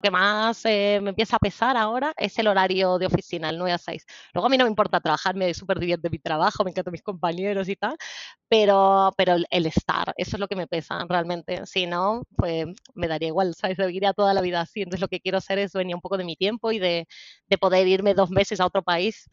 que más eh, me empieza a pesar ahora es el horario de oficina, el 9 a 6. Luego a mí no me importa trabajar, me súper divierte mi trabajo, me encantan mis compañeros y tal, pero, pero el, estar, eso es lo que me pesa realmente. Si no, pues me daría igual, ¿sabes? Viviría toda la vida así. Entonces lo que quiero hacer es venir un poco de mi tiempo y de, de poder irme dos meses a otro país.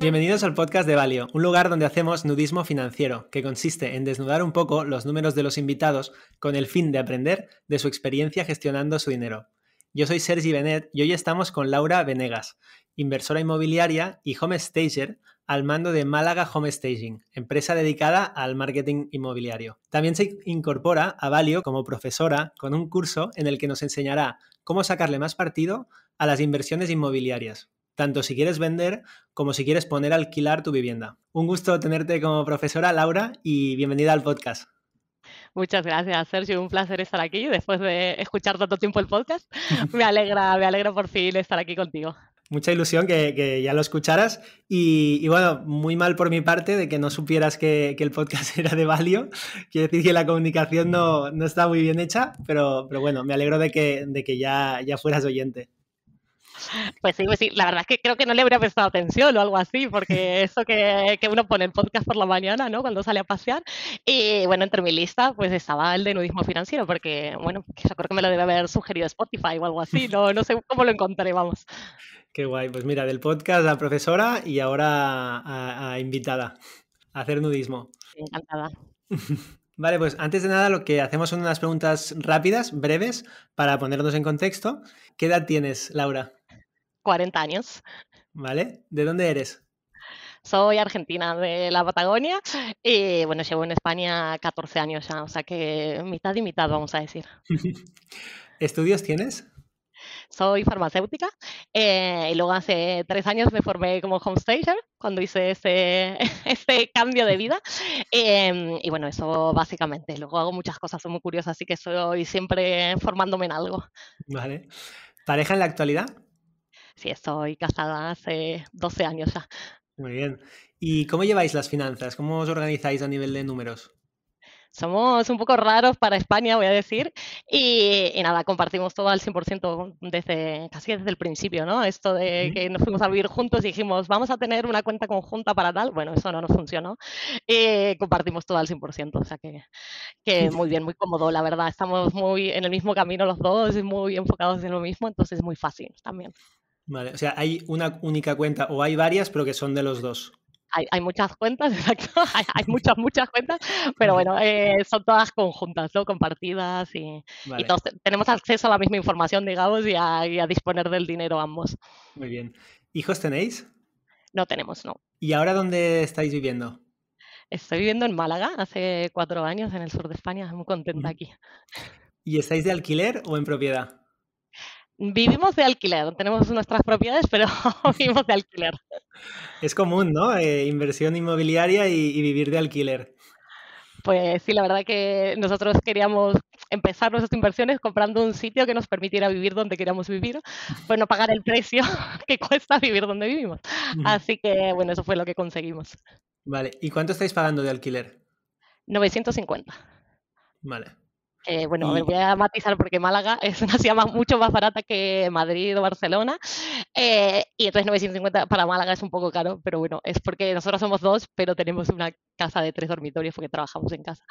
Bienvenidos al podcast de Valio, un lugar donde hacemos nudismo financiero, que consiste en desnudar un poco los números de los invitados con el fin de aprender de su experiencia gestionando su dinero. Yo soy Sergi Benet y hoy estamos con Laura Venegas, inversora inmobiliaria y home stager al mando de Málaga Home Staging, empresa dedicada al marketing inmobiliario. También se incorpora a Valio como profesora con un curso en el que nos enseñará cómo sacarle más partido a las inversiones inmobiliarias tanto si quieres vender como si quieres poner a alquilar tu vivienda. Un gusto tenerte como profesora, Laura, y bienvenida al podcast. Muchas gracias, Sergio. Un placer estar aquí después de escuchar tanto tiempo el podcast. Me alegra, me alegra por fin estar aquí contigo. Mucha ilusión que, ya lo escucharas y, bueno, muy mal por mi parte de que no supieras que, el podcast era de Valio. Quiere decir que la comunicación no, no está muy bien hecha, pero, pero bueno, me alegro de que, de que ya, ya fueras oyente. Pues sí, pues sí, la verdad es que creo que no le habría prestado atención o algo así, porque eso que, que, uno pone el podcast por la mañana, ¿no? Cuando sale a pasear. Y bueno, entre mi lista, pues estaba el de nudismo financiero, porque bueno, yo creo que me lo debe haber sugerido Spotify o algo así, no, no sé cómo lo encontraré, vamos. Qué guay, pues mira, del podcast a profesora y ahora a, invitada a hacer nudismo. Encantada. Vale, pues antes de nada lo que hacemos son unas preguntas rápidas, breves, para ponernos en contexto. ¿Qué edad tienes, Laura? 40 años. ¿Vale? ¿De dónde eres? Soy argentina de la Patagonia y bueno, llevo en España 14 años ya, o sea que mitad y mitad vamos a decir. ¿Estudios tienes? Soy farmacéutica eh, y luego hace tres años me formé como homestager cuando hice ese, ese cambio de vida. Em, y bueno, eso básicamente. Luego hago muchas cosas, son muy curiosas, así que estoy siempre formándome en algo. Vale. ¿Pareja en la actualidad? Sí, estoy casada hace 12 años ya. Muy bien. ¿Y cómo lleváis las finanzas? ¿Cómo os organizáis a nivel de números? Somos un poco raros para España, voy a decir, y, nada, compartimos todo al 100% desde casi desde el principio, ¿no? Esto de que nos fuimos a vivir juntos y dijimos, vamos a tener una cuenta conjunta para tal, bueno, eso no nos funcionó, y compartimos todo al 100%, o sea que, que muy bien, muy cómodo, la verdad, estamos muy en el mismo camino los dos, muy enfocados en lo mismo, entonces es muy fácil también. Vale, o sea, hay una única cuenta o hay varias, pero que son de los dos. Hay, hay muchas cuentas, exacto, hay, muchas, muchas cuentas, pero bueno, eh, son todas conjuntas, ¿no? Compartidas y, y todos tenemos acceso a la misma información, digamos, y a, y a disponer del dinero ambos. Muy bien. ¿Hijos tenéis? No tenemos, no. ¿Y ahora dónde estáis viviendo? Estoy viviendo en Málaga hace cuatro años, en el sur de España, muy contenta aquí. ¿Y estáis de alquiler o en propiedad? Vivimos de alquiler, tenemos nuestras propiedades, pero vivimos de alquiler. Es común, ¿no? Eh, inversión inmobiliaria y, vivir de alquiler. Pues sí, la verdad que nosotros queríamos empezar nuestras inversiones comprando un sitio que nos permitiera vivir donde queríamos vivir, pues no pagar el precio que cuesta vivir donde vivimos. Así que, bueno, eso fue lo que conseguimos. Vale, ¿y cuánto estáis pagando de alquiler? 950. Vale. Eh, bueno, me voy a matizar porque Málaga es una ciudad mucho más barata que Madrid o Barcelona. Eh, y entonces 950 para Málaga es un poco caro, pero bueno, es porque nosotros somos dos, pero tenemos una casa de tres dormitorios porque trabajamos en casa.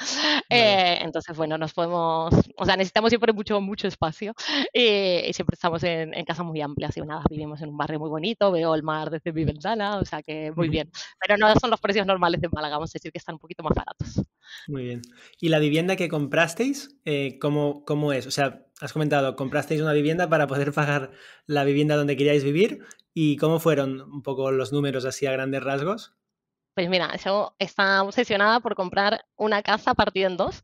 Eh, entonces, bueno, nos podemos, o sea, necesitamos siempre mucho, mucho espacio y siempre estamos en, en casas muy amplias y nada, vivimos en un barrio muy bonito, veo el mar desde mi ventana, o sea que muy bien. Pero no son los precios normales de Málaga, vamos a decir que están un poquito más baratos. Muy bien. ¿Y la vivienda que comprasteis, eh, ¿cómo, ¿cómo, es? O sea, has comentado, comprasteis una vivienda para poder pagar la vivienda donde queríais vivir. ¿Y cómo fueron un poco los números así a grandes rasgos? Pues mira, yo estaba obsesionada por comprar una casa partida en dos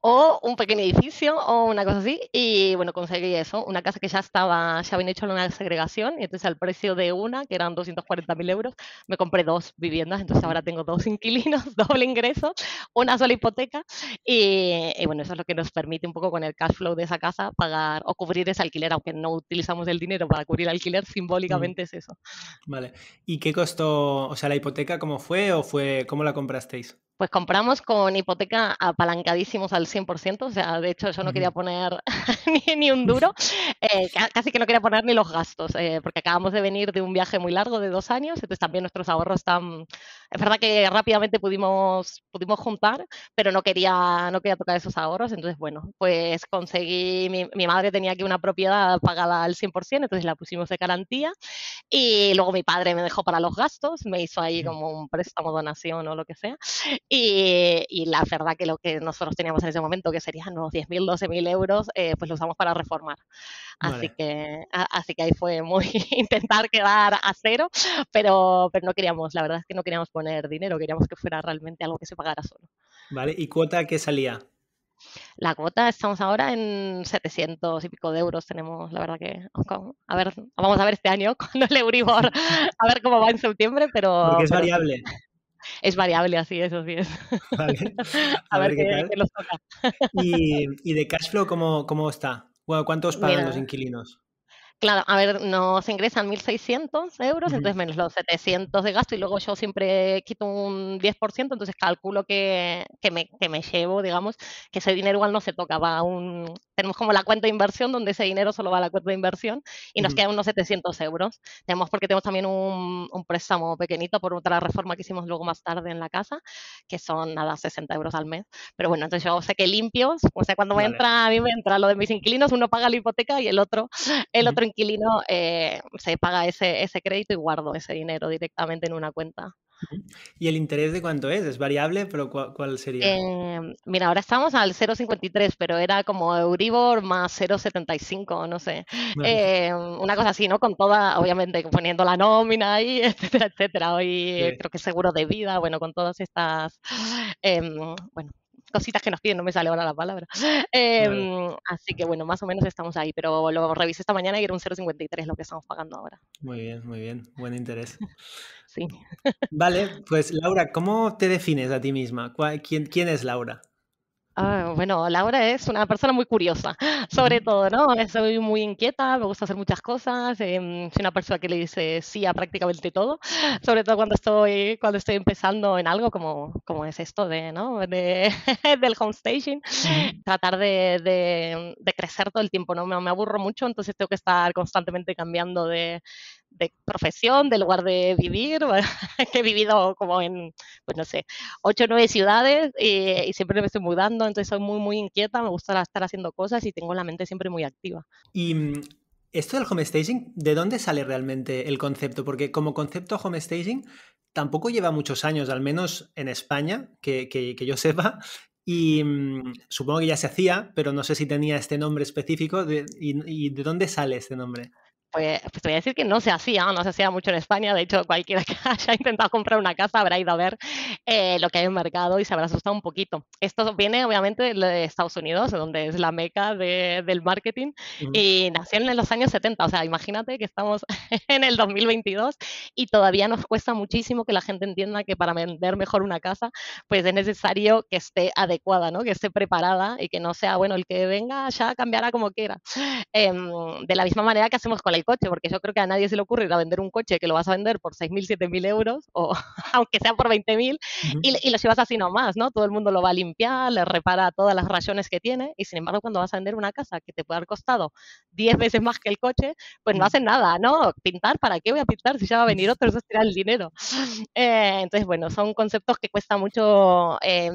o un pequeño edificio o una cosa así. Y bueno, conseguí eso, una casa que ya estaba, ya habían hecho una segregación y entonces al precio de una, que eran 240.000 euros, me compré dos viviendas, entonces ahora tengo dos inquilinos, doble ingreso, una sola hipoteca y, bueno, eso es lo que nos permite un poco con el cash flow de esa casa pagar o cubrir ese alquiler, aunque no utilizamos el dinero para cubrir el alquiler, simbólicamente es eso. Vale. ¿Y qué costó, o sea, la hipoteca cómo fue o fue, cómo la comprasteis? Pues compramos con hipoteca apalancadísimos al 100%, o sea, de hecho yo no quería poner ni, un duro, eh, casi que no quería poner ni los gastos, eh, porque acabamos de venir de un viaje muy largo de dos años, entonces también nuestros ahorros están, es verdad que rápidamente pudimos, pudimos juntar, pero no quería, no quería tocar esos ahorros, entonces bueno, pues conseguí, mi, mi madre tenía aquí una propiedad pagada al 100%, entonces la pusimos de garantía y luego mi padre me dejó para los gastos, me hizo ahí como un préstamo, donación o lo que sea. Y, la verdad que lo que nosotros teníamos en ese momento, que serían unos 10.000, 12.000 euros, eh, pues lo usamos para reformar. Así, que, así que ahí fue muy intentar quedar a cero, pero, pero no queríamos, la verdad es que no queríamos poner dinero, queríamos que fuera realmente algo que se pagara solo. Vale, ¿y cuota qué salía? La cuota estamos ahora en 700 y pico de euros. Tenemos, la verdad que, a ver, vamos a ver este año con el Euribor, a ver cómo va en septiembre, pero... Porque es variable. Es variable, así, eso sí es. Vale. A, ver, qué, nos toca. ¿Y, de cash flow cómo, cómo está? ¿Cuántos pagan los inquilinos? Claro, a ver, nos ingresan 1.600 euros, entonces menos los 700 de gasto y luego yo siempre quito un 10%, entonces calculo que, que, me, que me llevo, digamos, que ese dinero igual no se toca, va a un, tenemos como la cuenta de inversión donde ese dinero solo va a la cuenta de inversión y nos quedan unos 700 euros. Tenemos porque tenemos también un, un, préstamo pequeñito por otra reforma que hicimos luego más tarde en la casa, que son nada, 60 euros al mes. Pero bueno, entonces yo sé que limpios, o sea, cuando me entra, a mí me entra lo de mis inquilinos, uno paga la hipoteca y el otro, el otro inquilino eh, se paga ese, ese crédito y guardo ese dinero directamente en una cuenta. ¿Y el interés de cuánto es? ¿Es variable? ¿Pero cuál, sería? Em, mira, ahora estamos al 0,53, pero era como Euribor más 0,75, no sé. Em, una cosa así, ¿no? Con toda, obviamente, poniendo la nómina ahí, etcétera, etcétera. Hoy creo que seguro de vida, bueno, con todas estas, em, bueno, cositas que nos piden, no me sale ahora la palabra. Así que bueno, más o menos estamos ahí, pero lo revisé esta mañana y era un 0,53 lo que estamos pagando ahora. Muy bien, muy bien, buen interés. Sí. Vale, pues Laura, ¿cómo te defines a ti misma? ¿Quién, quién es Laura? Ah, bueno, Laura es una persona muy curiosa, sobre todo, ¿no? Soy muy inquieta, me gusta hacer muchas cosas, em, soy una persona que le dice sí a prácticamente todo, sobre todo cuando estoy, cuando estoy empezando en algo como, como es esto de, ¿no? de, del homestaging, tratar de, de, de, crecer todo el tiempo, ¿no? Me, me aburro mucho, entonces tengo que estar constantemente cambiando de, de profesión, de lugar de vivir, que he vivido como en, pues no sé, ocho o nueve ciudades y, siempre me estoy mudando, entonces soy muy, muy inquieta, me gusta estar haciendo cosas y tengo la mente siempre muy activa. Y mm, esto del homestaging, ¿de dónde sale realmente el concepto? Porque como concepto homestaging tampoco lleva muchos años, al menos en España, que, que, yo sepa, y mm, supongo que ya se hacía, pero no sé si tenía este nombre específico. y, de dónde sale este nombre? Pues, pues, te voy a decir que no se hacía, no se hacía mucho en España. De hecho, cualquiera que haya intentado comprar una casa habrá ido a ver eh, lo que hay en el mercado y se habrá asustado un poquito. Esto viene obviamente de Estados Unidos, donde es la meca del marketing, y nació en los años 70. O sea, imagínate que estamos en el 2022 y todavía nos cuesta muchísimo que la gente entienda que para vender mejor una casa, pues es necesario que esté adecuada, ¿no? que esté preparada y que no sea, bueno, el que venga ya cambiará como quiera. Em, de la misma manera que hacemos con la el coche, porque yo creo que a nadie se le ocurre ir a vender un coche que lo vas a vender por 6.000, 7.000 euros, o aunque sea por 20.000, y, y lo llevas así nomás, ¿no? Todo el mundo lo va a limpiar, le repara todas las rayones que tiene, y sin embargo, cuando vas a vender una casa que te puede haber costado 10 veces más que el coche, pues no hacen nada, ¿no? Pintar, ¿para qué voy a pintar si ya va a venir otro? Eso es tirar el dinero. Eh, entonces, bueno, son conceptos que cuesta mucho eh,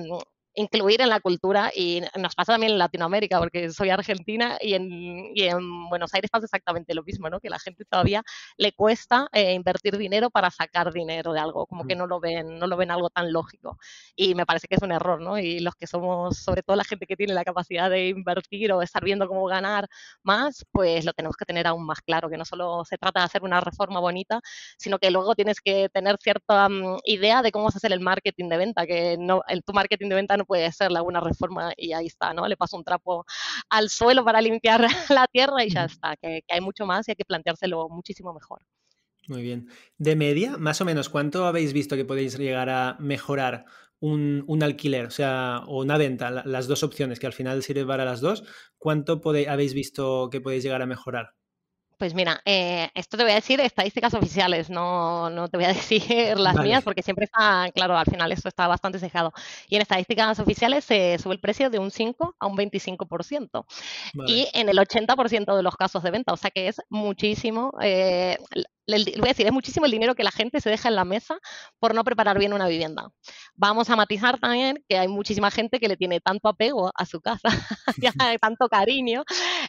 incluir en la cultura y nos pasa también en Latinoamérica, porque soy argentina y en, y en Buenos Aires pasa exactamente lo mismo, ¿no? que la gente todavía le cuesta eh, invertir dinero para sacar dinero de algo, como que no lo ven, no lo ven algo tan lógico. Y me parece que es un error, ¿no? Y los que somos, sobre todo la gente que tiene la capacidad de invertir o estar viendo cómo ganar más, pues lo tenemos que tener aún más claro, que no solo se trata de hacer una reforma bonita, sino que luego tienes que tener cierta mm, idea de cómo vas a hacer el marketing de venta, que no, el, tu marketing de venta no puede hacerle alguna reforma y ahí está, ¿no? Le paso un trapo al suelo para limpiar la tierra y ya está, que, hay mucho más y hay que planteárselo muchísimo mejor. Muy bien. De media, más o menos, ¿cuánto habéis visto que podéis llegar a mejorar un, alquiler, o sea, o una venta, las dos opciones, que al final sirve para las dos? ¿Cuánto habéis visto que podéis llegar a mejorar? Pues mira, eh, esto te voy a decir estadísticas oficiales, no, no te voy a decir las Vale. mías porque siempre está, claro, al final esto está bastante cejado. Y en estadísticas oficiales se sube el precio de un 5 a un 25% Vale. y en el 80% de los casos de venta, o sea que es muchísimo. eh, el- voy a decir, es muchísimo el dinero que la gente se deja en la mesa por no preparar bien una vivienda. Vamos a matizar también que hay muchísima gente que le tiene tanto apego a su casa, tanto cariño,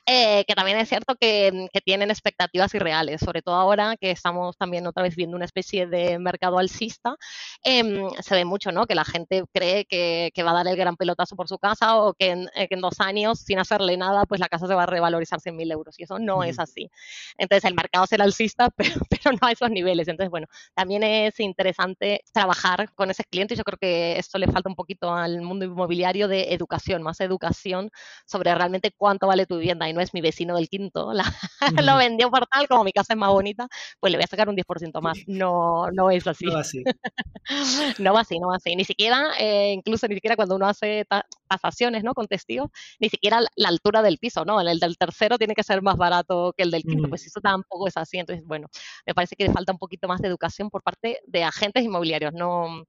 eh, que también es cierto que, que tienen expectativas irreales, sobre todo ahora que estamos también otra vez viendo una especie de mercado alcista, em, se ve mucho, ¿no? Que la gente cree que, que va a dar el gran pelotazo por su casa o que en, eh, que en dos años, sin hacerle nada, pues la casa se va a revalorizar 100.000 euros. Y eso no es así. Entonces el mercado será alcista, pero, pero no a esos niveles. Entonces, bueno, también es interesante trabajar con esos clientes. Yo creo que esto le falta un poquito al mundo inmobiliario de educación, más educación sobre realmente cuánto vale tu vivienda. Y no es mi vecino del quinto, la, lo vendió por tal, como mi casa es más bonita, pues le voy a sacar un 10% más. No, no es así. No va así, no va así. Ni siquiera, eh, incluso ni siquiera cuando uno hace ta- tasaciones, ¿no? Con testigos, ni siquiera la altura del piso, ¿no? El del tercero tiene que ser más barato que el del quinto, pues eso tampoco es así. Entonces, bueno, me parece que falta un poquito más de educación por parte de agentes inmobiliarios. No,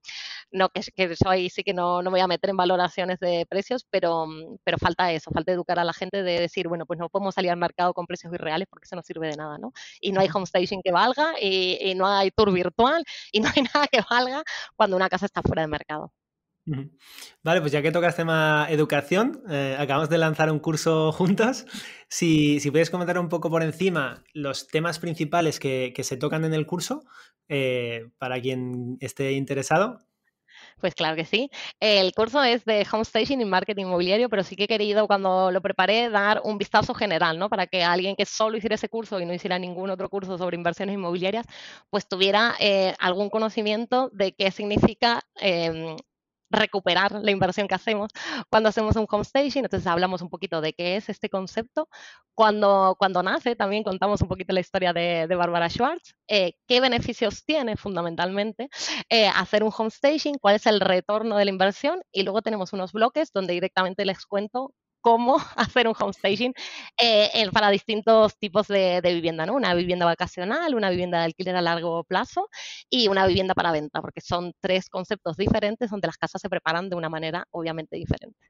no que, que yo ahí sí que no, no me voy a meter en valoraciones de precios, pero, mm, pero falta eso, falta educar a la gente de decir, bueno, pues no podemos salir al mercado con precios irreales porque eso no sirve de nada, ¿no? Y no hay home staging que valga y, y no hay tour virtual y no hay nada que valga cuando una casa está fuera de mercado. Vale, pues ya que tocas tema educación, eh, acabamos de lanzar un curso juntos. Si, si puedes comentar un poco por encima los temas principales que, que se tocan en el curso, eh, para quien esté interesado. Pues claro que sí. El curso es de home staging y marketing inmobiliario, pero sí que he querido cuando lo preparé dar un vistazo general, ¿no? Para que alguien que solo hiciera ese curso y no hiciera ningún otro curso sobre inversiones inmobiliarias, pues tuviera eh, algún conocimiento de qué significa em, recuperar la inversión que hacemos cuando hacemos un home staging. Entonces hablamos un poquito de qué es este concepto. Cuando, cuando nace también contamos un poquito la historia de, de Bárbara Schwartz, eh, qué beneficios tiene fundamentalmente eh, hacer un home staging, cuál es el retorno de la inversión y luego tenemos unos bloques donde directamente les cuento cómo hacer un home staging eh, para distintos tipos de, vivienda, ¿no? Una vivienda vacacional, una vivienda de alquiler a largo plazo y una vivienda para venta, porque son tres conceptos diferentes donde las casas se preparan de una manera obviamente diferente.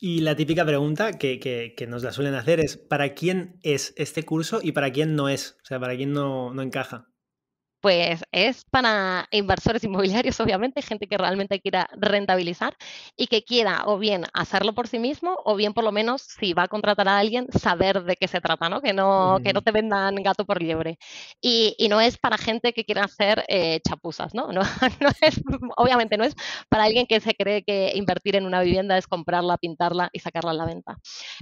Y la típica pregunta que, que- que nos la suelen hacer es, ¿para quién es este curso y para quién no es? O sea, ¿para quién no encaja? Pues es para inversores inmobiliarios, obviamente, gente que realmente quiera rentabilizar y que quiera o bien hacerlo por sí mismo o bien por lo menos si va a contratar a alguien saber de qué se trata, ¿no? Que no, que no te vendan gato por liebre. Y, y no es para gente que quiera hacer eh, chapuzas, ¿no? No, no es, obviamente no es para alguien que se cree que invertir en una vivienda es comprarla, pintarla y sacarla a la venta.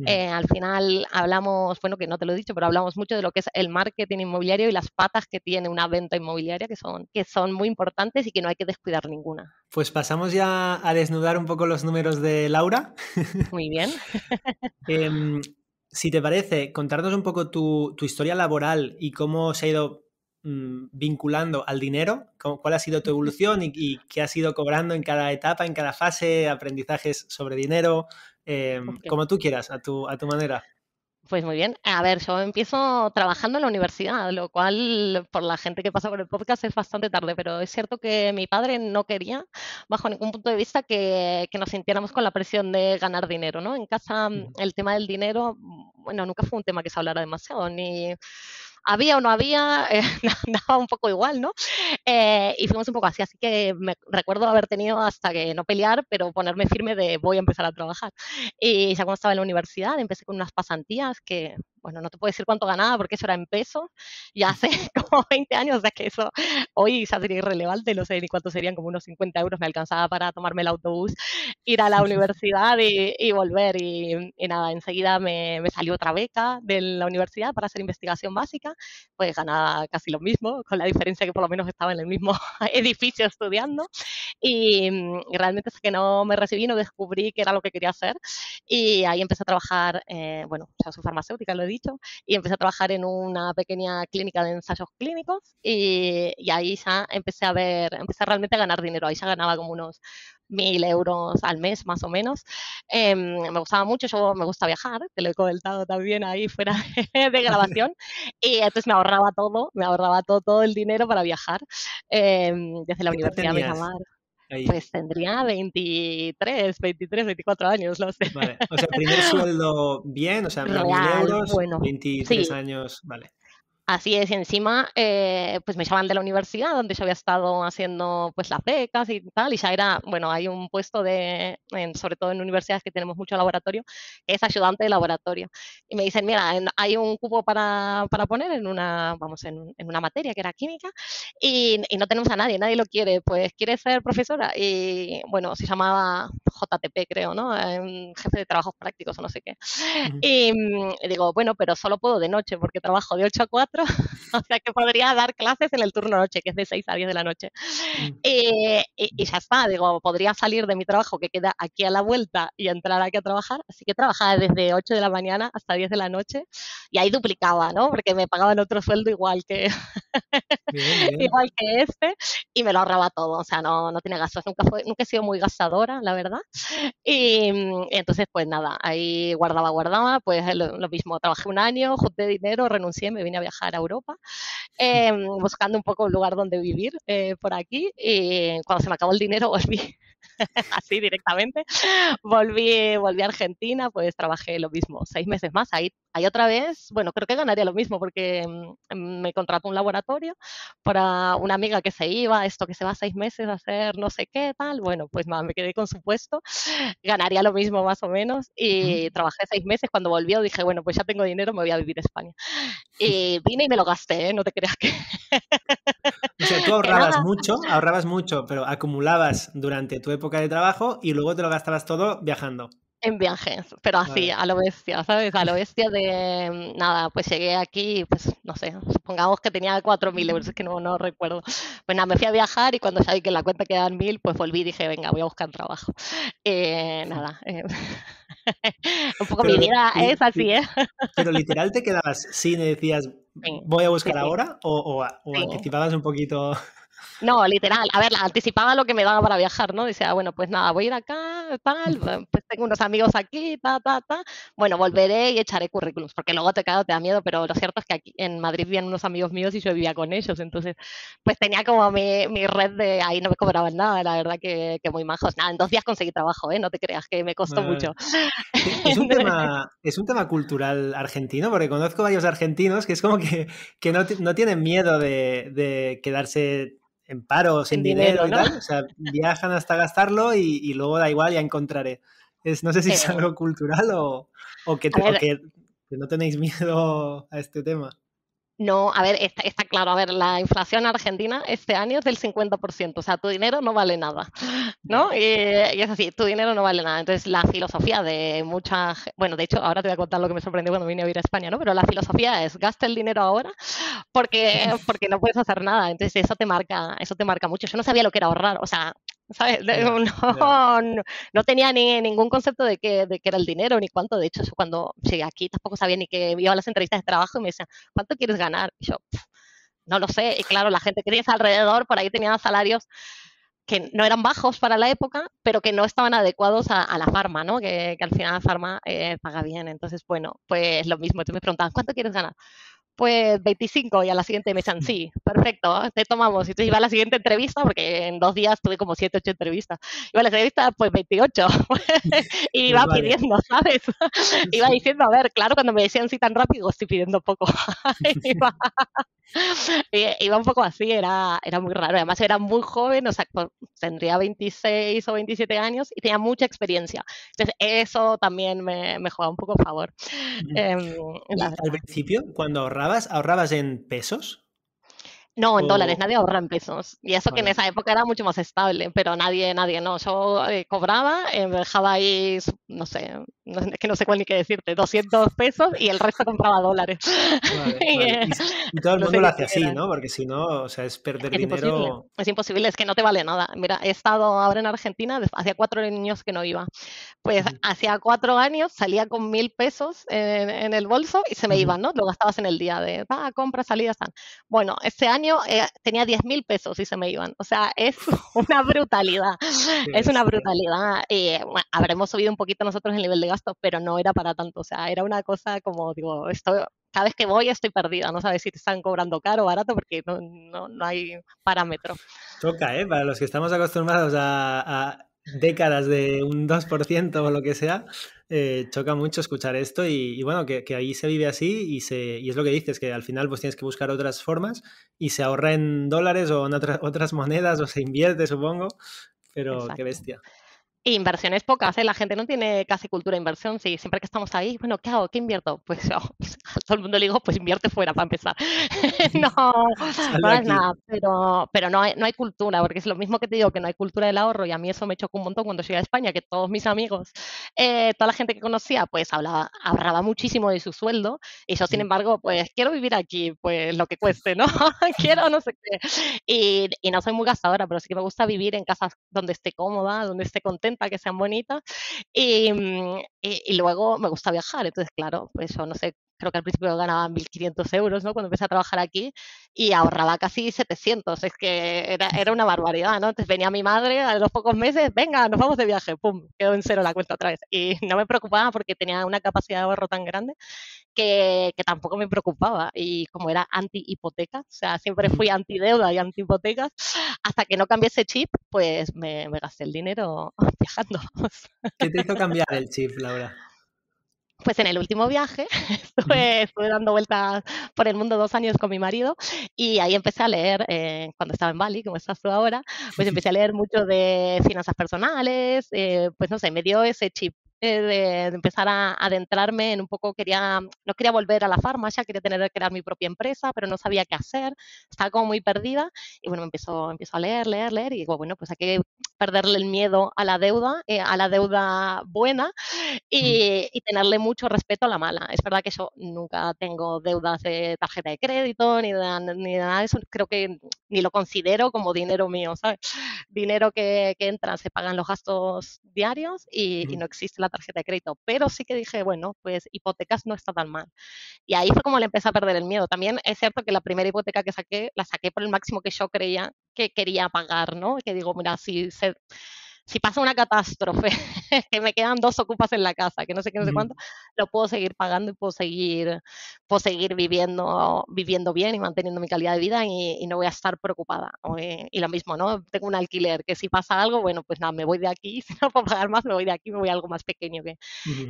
Eh, al final hablamos, bueno, que no te lo he dicho, pero hablamos mucho de lo que es el marketing inmobiliario y las patas que tiene una venta inmobiliaria, que son, que son muy importantes y que no hay que descuidar ninguna. Pues pasamos ya a desnudar un poco los números de Laura. Muy bien. Em, si te parece, contarnos un poco tu, tu historia laboral y cómo se ha ido mm, vinculando al dinero, cuál ha sido tu evolución y, y qué has ido cobrando en cada etapa, en cada fase, aprendizajes sobre dinero, em, como tú quieras, a tu, a tu manera. Pues muy bien. A ver, yo empiezo trabajando en la universidad, lo cual por la gente que pasa por el podcast es bastante tarde, pero es cierto que mi padre no quería, bajo ningún punto de vista, que, que nos sintiéramos con la presión de ganar dinero, ¿no? En casa mm, el tema del dinero, bueno, nunca fue un tema que se hablara demasiado, ni había o no había, eh, un poco igual, ¿no? Eh, y fuimos un poco así, así que me recuerdo haber tenido hasta que no pelear, pero ponerme firme de voy a empezar a trabajar. Y ya cuando estaba en la universidad empecé con unas pasantías que, bueno, no te puedo decir cuánto ganaba porque eso era en pesos, ya hace como 20 años, o sea que eso hoy ya sería irrelevante, no sé ni cuánto serían, como unos 50 euros me alcanzaba para tomarme el autobús, ir a la universidad y, y volver. Y, y nada, enseguida me, me salió otra beca de la universidad para hacer investigación básica, pues ganaba casi lo mismo, con la diferencia que por lo menos estaba en el mismo edificio estudiando. Y, y realmente hasta que no me recibí no descubrí qué era lo que quería hacer y ahí empecé a trabajar, eh, bueno, ya soy farmacéutica, lo he dicho, y empecé a trabajar en una pequeña clínica de ensayos clínicos y, y ahí ya empecé a ver, empecé realmente a ganar dinero, ahí ya ganaba como unos mil euros al mes más o menos. Eh, me gustaba mucho, yo me gusta viajar, te lo he comentado también ahí fuera de grabación, y entonces me ahorraba todo, me ahorraba todo, todo el dinero para viajar eh, desde la universidad de Samar. Pues tendría 23, 23, 24 años, no sé. Vale. O sea, primer sueldo bien, o sea, mil euros, bueno, 23 sí. años, vale. Así es, y encima eh, pues me llaman de la universidad donde yo había estado haciendo pues las becas y tal, y ya era, bueno, hay un puesto de, en, sobre todo en universidades que tenemos mucho laboratorio, es ayudante de laboratorio. Y me dicen, mira, hay un cupo para, para poner en una, vamos, en, en, una materia que era química y, y, no tenemos a nadie, nadie lo quiere, pues quiere ser profesora. Y bueno, se llamaba JTP creo, ¿no? jefe de trabajos prácticos o no sé qué. Uh -huh. y, y digo, bueno, pero solo puedo de noche porque trabajo de 8 a 4 o sea que podría dar clases en el turno noche, que es de 6 a 10 de la noche. Mm. Eh, y, y, ya está, digo, podría salir de mi trabajo que queda aquí a la vuelta y entrar aquí a trabajar, así que trabajaba desde 8 de la mañana hasta 10 de la noche y ahí duplicaba, ¿no? Porque me pagaban otro sueldo igual que, bien, bien. igual que este y me lo ahorraba todo, o sea, no, no tenía gastos, nunca, fue, nunca he sido muy gastadora, la verdad. Y, y entonces, pues nada, ahí guardaba, guardaba, pues lo, lo mismo, trabajé un año, junté dinero, renuncié, me vine a viajar a Europa, eh, buscando un poco un lugar donde vivir eh, por aquí. Y cuando se me acabó el dinero, volví así directamente. Volví, volví a Argentina, pues trabajé lo mismo, seis meses más. Ahí, ahí otra vez, bueno, creo que ganaría lo mismo porque mm, me contrató un laboratorio para una amiga que se iba, esto que se va seis meses a hacer no sé qué, tal. Bueno, pues nada, me quedé con su puesto, ganaría lo mismo más o menos y trabajé seis meses. Cuando volvió dije, bueno, pues ya tengo dinero, me voy a vivir a España. Y vine y me lo gasté, ¿eh? no te creas que... O sea, tú ahorrabas mucho, ahorrabas mucho, pero acumulabas durante tu época de trabajo y luego te lo gastabas todo viajando. En viajes, pero así, vale. a lo bestia, ¿sabes? A lo bestia de, nada, pues llegué aquí, pues no sé, supongamos que tenía 4.000 euros, es que no, no recuerdo. Pues nada, me fui a viajar y cuando sabí que en la cuenta quedaban 1.000, pues volví y dije, venga, voy a buscar trabajo. Eh, nada, eh, un poco pero, mi vida sí, es así, ¿eh? Pero literal te quedabas sin y decías, voy a buscar sí, ahora o, o, o anticipabas un poquito. No, literal. A ver, anticipaba lo que me daba para viajar, ¿no? Decía, bueno, pues nada, voy a ir acá, tal, pues tengo unos amigos aquí, ta, ta, ta. Bueno, volveré y echaré currículums, porque luego te cago, te da miedo, pero lo cierto es que aquí en Madrid vivían unos amigos míos y yo vivía con ellos, entonces, pues tenía como mi, mi red de ahí no me cobraban nada, la verdad que, que, muy majos. Nada, en dos días conseguí trabajo, ¿eh? No te creas que me costó mucho. Es un, tema, es un tema cultural argentino, porque conozco varios argentinos que es como que, que no, no tienen miedo de, de quedarse en paro, sin, sin dinero, dinero, y tal. O sea, viajan hasta gastarlo y, y, luego da igual, ya encontraré. Es, no sé si es algo cultural o, o, que, te, o que, que, no tenéis miedo a este tema. No, a ver, está, está, claro, a ver, la inflación argentina este año es del 50%, o sea, tu dinero no vale nada, ¿no? Y, y, es así, tu dinero no vale nada. Entonces, la filosofía de muchas, bueno, de hecho, ahora te voy a contar lo que me sorprendió cuando vine a vivir a España, ¿no? Pero la filosofía es, gasta el dinero ahora porque, porque no puedes hacer nada. Entonces, eso te marca, eso te marca mucho. Yo no sabía lo que era ahorrar, o sea, ¿sabes? No, no, no, tenía ni ningún concepto de qué, de qué era el dinero ni cuánto. De hecho, yo cuando llegué aquí tampoco sabía ni que iba a las entrevistas de trabajo y me decían, ¿cuánto quieres ganar? Y yo, no lo sé. Y claro, la gente que tienes alrededor por ahí tenía salarios que no eran bajos para la época, pero que no estaban adecuados a, a la farma, ¿no? Que, que, al final la farma eh, paga bien. Entonces, bueno, pues lo mismo. Entonces me preguntaban, ¿cuánto quieres ganar? Pues 25 y a la siguiente me echan, mm. sí, perfecto, te tomamos. Y entonces iba a la siguiente entrevista, porque en dos días tuve como 7, 8 entrevistas. Iba a la entrevista, pues 28. y iba vale. pidiendo, ¿sabes? iba diciendo, a ver, claro, cuando me decían sí tan rápido, estoy pidiendo poco. iba, iba, un poco así, era, era muy raro. Además era muy joven, o sea, pues, tendría 26 o 27 años y tenía mucha experiencia. Entonces eso también me, me juega un poco a favor. Eh, al principio, cuando ahorrabas, ahorrabas en pesos? No, en o... dólares, nadie ahorra en pesos. Y eso vale. que en esa época era mucho más estable, pero nadie, nadie, no. Yo eh, cobraba, eh, dejaba ahí, no sé, es que no sé cuál ni qué decirte, 200 pesos y el resto compraba dólares. Y, todo el mundo lo hace así, ¿no? Porque si no, o sea, es perder dinero. Es imposible, es que no te vale nada. Mira, he estado ahora en Argentina, hacía cuatro años que no iba. Pues hacía cuatro años salía con mil pesos en, el bolso y se me iban, ¿no? Lo gastabas en el día de, ah, compra, salidas, tal. Bueno, este año eh, tenía 10 mil pesos y se me iban. O sea, es una brutalidad. es una brutalidad. Y bueno, habremos subido un poquito nosotros el nivel de gasto, pero no era para tanto. O sea, era una cosa como, digo, esto, cada vez que voy estoy perdida. No sabes si te están cobrando caro o barato porque no, no, no hay parámetro. Toca, ¿eh? Para los que estamos acostumbrados a, décadas de un 2% o lo que sea, eh, choca mucho escuchar esto y, bueno, que, que, ahí se vive así y, se, y es lo que dices, que al final pues tienes que buscar otras formas y se ahorra en dólares o en otras, otras monedas o se invierte, supongo, pero qué bestia. Inversiones pocas, ¿eh? la gente no tiene casi cultura de inversión. Sí, siempre que estamos ahí, bueno, ¿qué hago? ¿Qué invierto? Pues a todo el mundo le digo, pues invierte fuera para empezar. no, no es nada, pero, pero no, hay, no hay cultura, porque es lo mismo que te digo, que no hay cultura del ahorro y a mí eso me chocó un montón cuando llegué a España, que todos mis amigos, eh, toda la gente que conocía, pues hablaba, ahorraba muchísimo de su sueldo y yo, sin embargo, pues quiero vivir aquí, pues lo que cueste, ¿no? quiero no sé qué. Y, y no soy muy gastadora, pero sí que me gusta vivir en casas donde esté cómoda, donde esté contenta para que sean bonitas. Mm, y, y, luego me gusta viajar, entonces, claro, pues yo no sé, creo que al principio ganaba 1.500 euros, ¿no? Cuando empecé a trabajar aquí y ahorraba casi 700, es que era, era una barbaridad, ¿no? Entonces venía mi madre a los pocos meses, venga, nos vamos de viaje, pum, quedó en cero la cuenta otra vez. Y no me preocupaba porque tenía una capacidad de ahorro tan grande que, que tampoco me preocupaba. Y como era anti-hipotecas, o sea, siempre fui anti-deuda y anti-hipotecas, hasta que no cambié ese chip, pues me, me gasté el dinero viajando. ¿Qué te hizo cambiar el chip, Laura? Pues en el último viaje estuve, estuve, dando vueltas por el mundo dos años con mi marido y ahí empecé a leer, eh, cuando estaba en Bali, como estás tú ahora, pues empecé a leer mucho de finanzas personales, eh, pues no sé, me dio ese chip eh, de, empezar a, adentrarme en un poco, quería, no quería volver a la farmacia, quería tener que crear mi propia empresa, pero no sabía qué hacer, estaba como muy perdida y bueno, empezó, empezó a leer, leer, leer y digo, bueno, pues hay que perderle el miedo a la deuda, eh, a la deuda buena y, y, tenerle mucho respeto a la mala. Es verdad que yo nunca tengo deudas de tarjeta de crédito ni de, ni de nada de eso, creo que ni lo considero como dinero mío, ¿sabes? Dinero que, que entra, se pagan los gastos diarios y, y no existe la tarjeta de crédito, pero sí que dije, bueno, pues hipotecas no está tan mal. Y ahí fue como le empecé a perder el miedo. También es cierto que la primera hipoteca que saqué, la saqué por el máximo que yo creía que quería pagar, ¿no? Que digo, mira, si se si pasa una catástrofe, que me quedan dos ocupas en la casa, que no sé qué, no sé cuánto, lo puedo seguir pagando y puedo seguir, puedo seguir viviendo, viviendo bien y manteniendo mi calidad de vida y, no voy a estar preocupada. Eh, y lo mismo, ¿no? Tengo un alquiler, que si pasa algo, bueno, pues nada, me voy de aquí, si no puedo pagar más, me voy de aquí, me voy a algo más pequeño, que,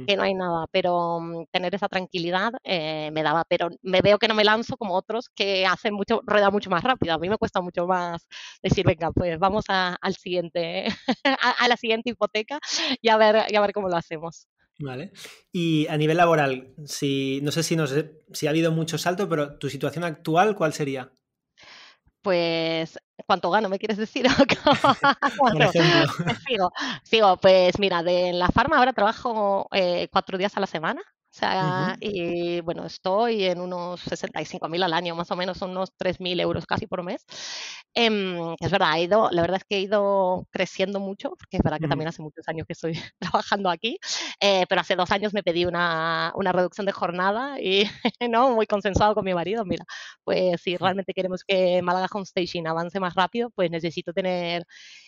que no hay nada. Pero um, tener esa tranquilidad eh, me daba, pero me veo que no me lanzo como otros que hacen mucho, rueda mucho más rápido. A mí me cuesta mucho más decir, venga, pues vamos a, al siguiente a, la siguiente hipoteca y a ver, y a ver cómo lo hacemos. Vale. Y a nivel laboral, si, no sé si, no sé si ha habido mucho salto, pero tu situación actual, ¿cuál sería? Pues, ¿cuánto gano? ¿Me quieres decir? sigo, sigo, pues mira, de la farma ahora trabajo eh, cuatro días a la semana o sea, y bueno, estoy en unos 65 mil al año, más o menos, son unos 3 mil euros casi por mes. Eh, es verdad, ha ido, la verdad es que he ido creciendo mucho, porque es verdad que también hace muchos años que estoy trabajando aquí, eh, pero hace dos años me pedí una, una reducción de jornada y, ¿no? Muy consensuado con mi marido, mira, pues si realmente queremos que Málaga Home Station avance más rápido, pues necesito tener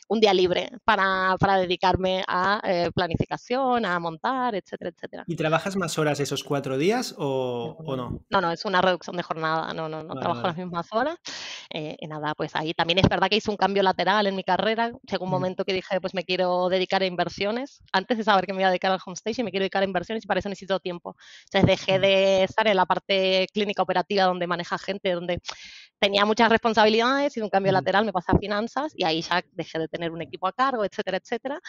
un día libre para, para dedicarme a eh, planificación, a montar, etcétera, etcétera. ¿Y trabajas más horas esos cuatro días o, o no? No, no, es una reducción de jornada, no, no, no trabajo las mismas horas. Eh, y nada, pues ahí también es verdad que hice un cambio lateral en mi carrera. Llegó un momento que dije, pues me quiero dedicar a inversiones. Antes de saber que me iba a dedicar al homestage, me quiero dedicar a inversiones y para eso necesito tiempo. Entonces dejé de estar en la parte clínica operativa donde maneja gente, donde tenía muchas responsabilidades, hice un cambio lateral, me pasé a finanzas y ahí ya dejé de tener un equipo a cargo, etcétera, etcétera.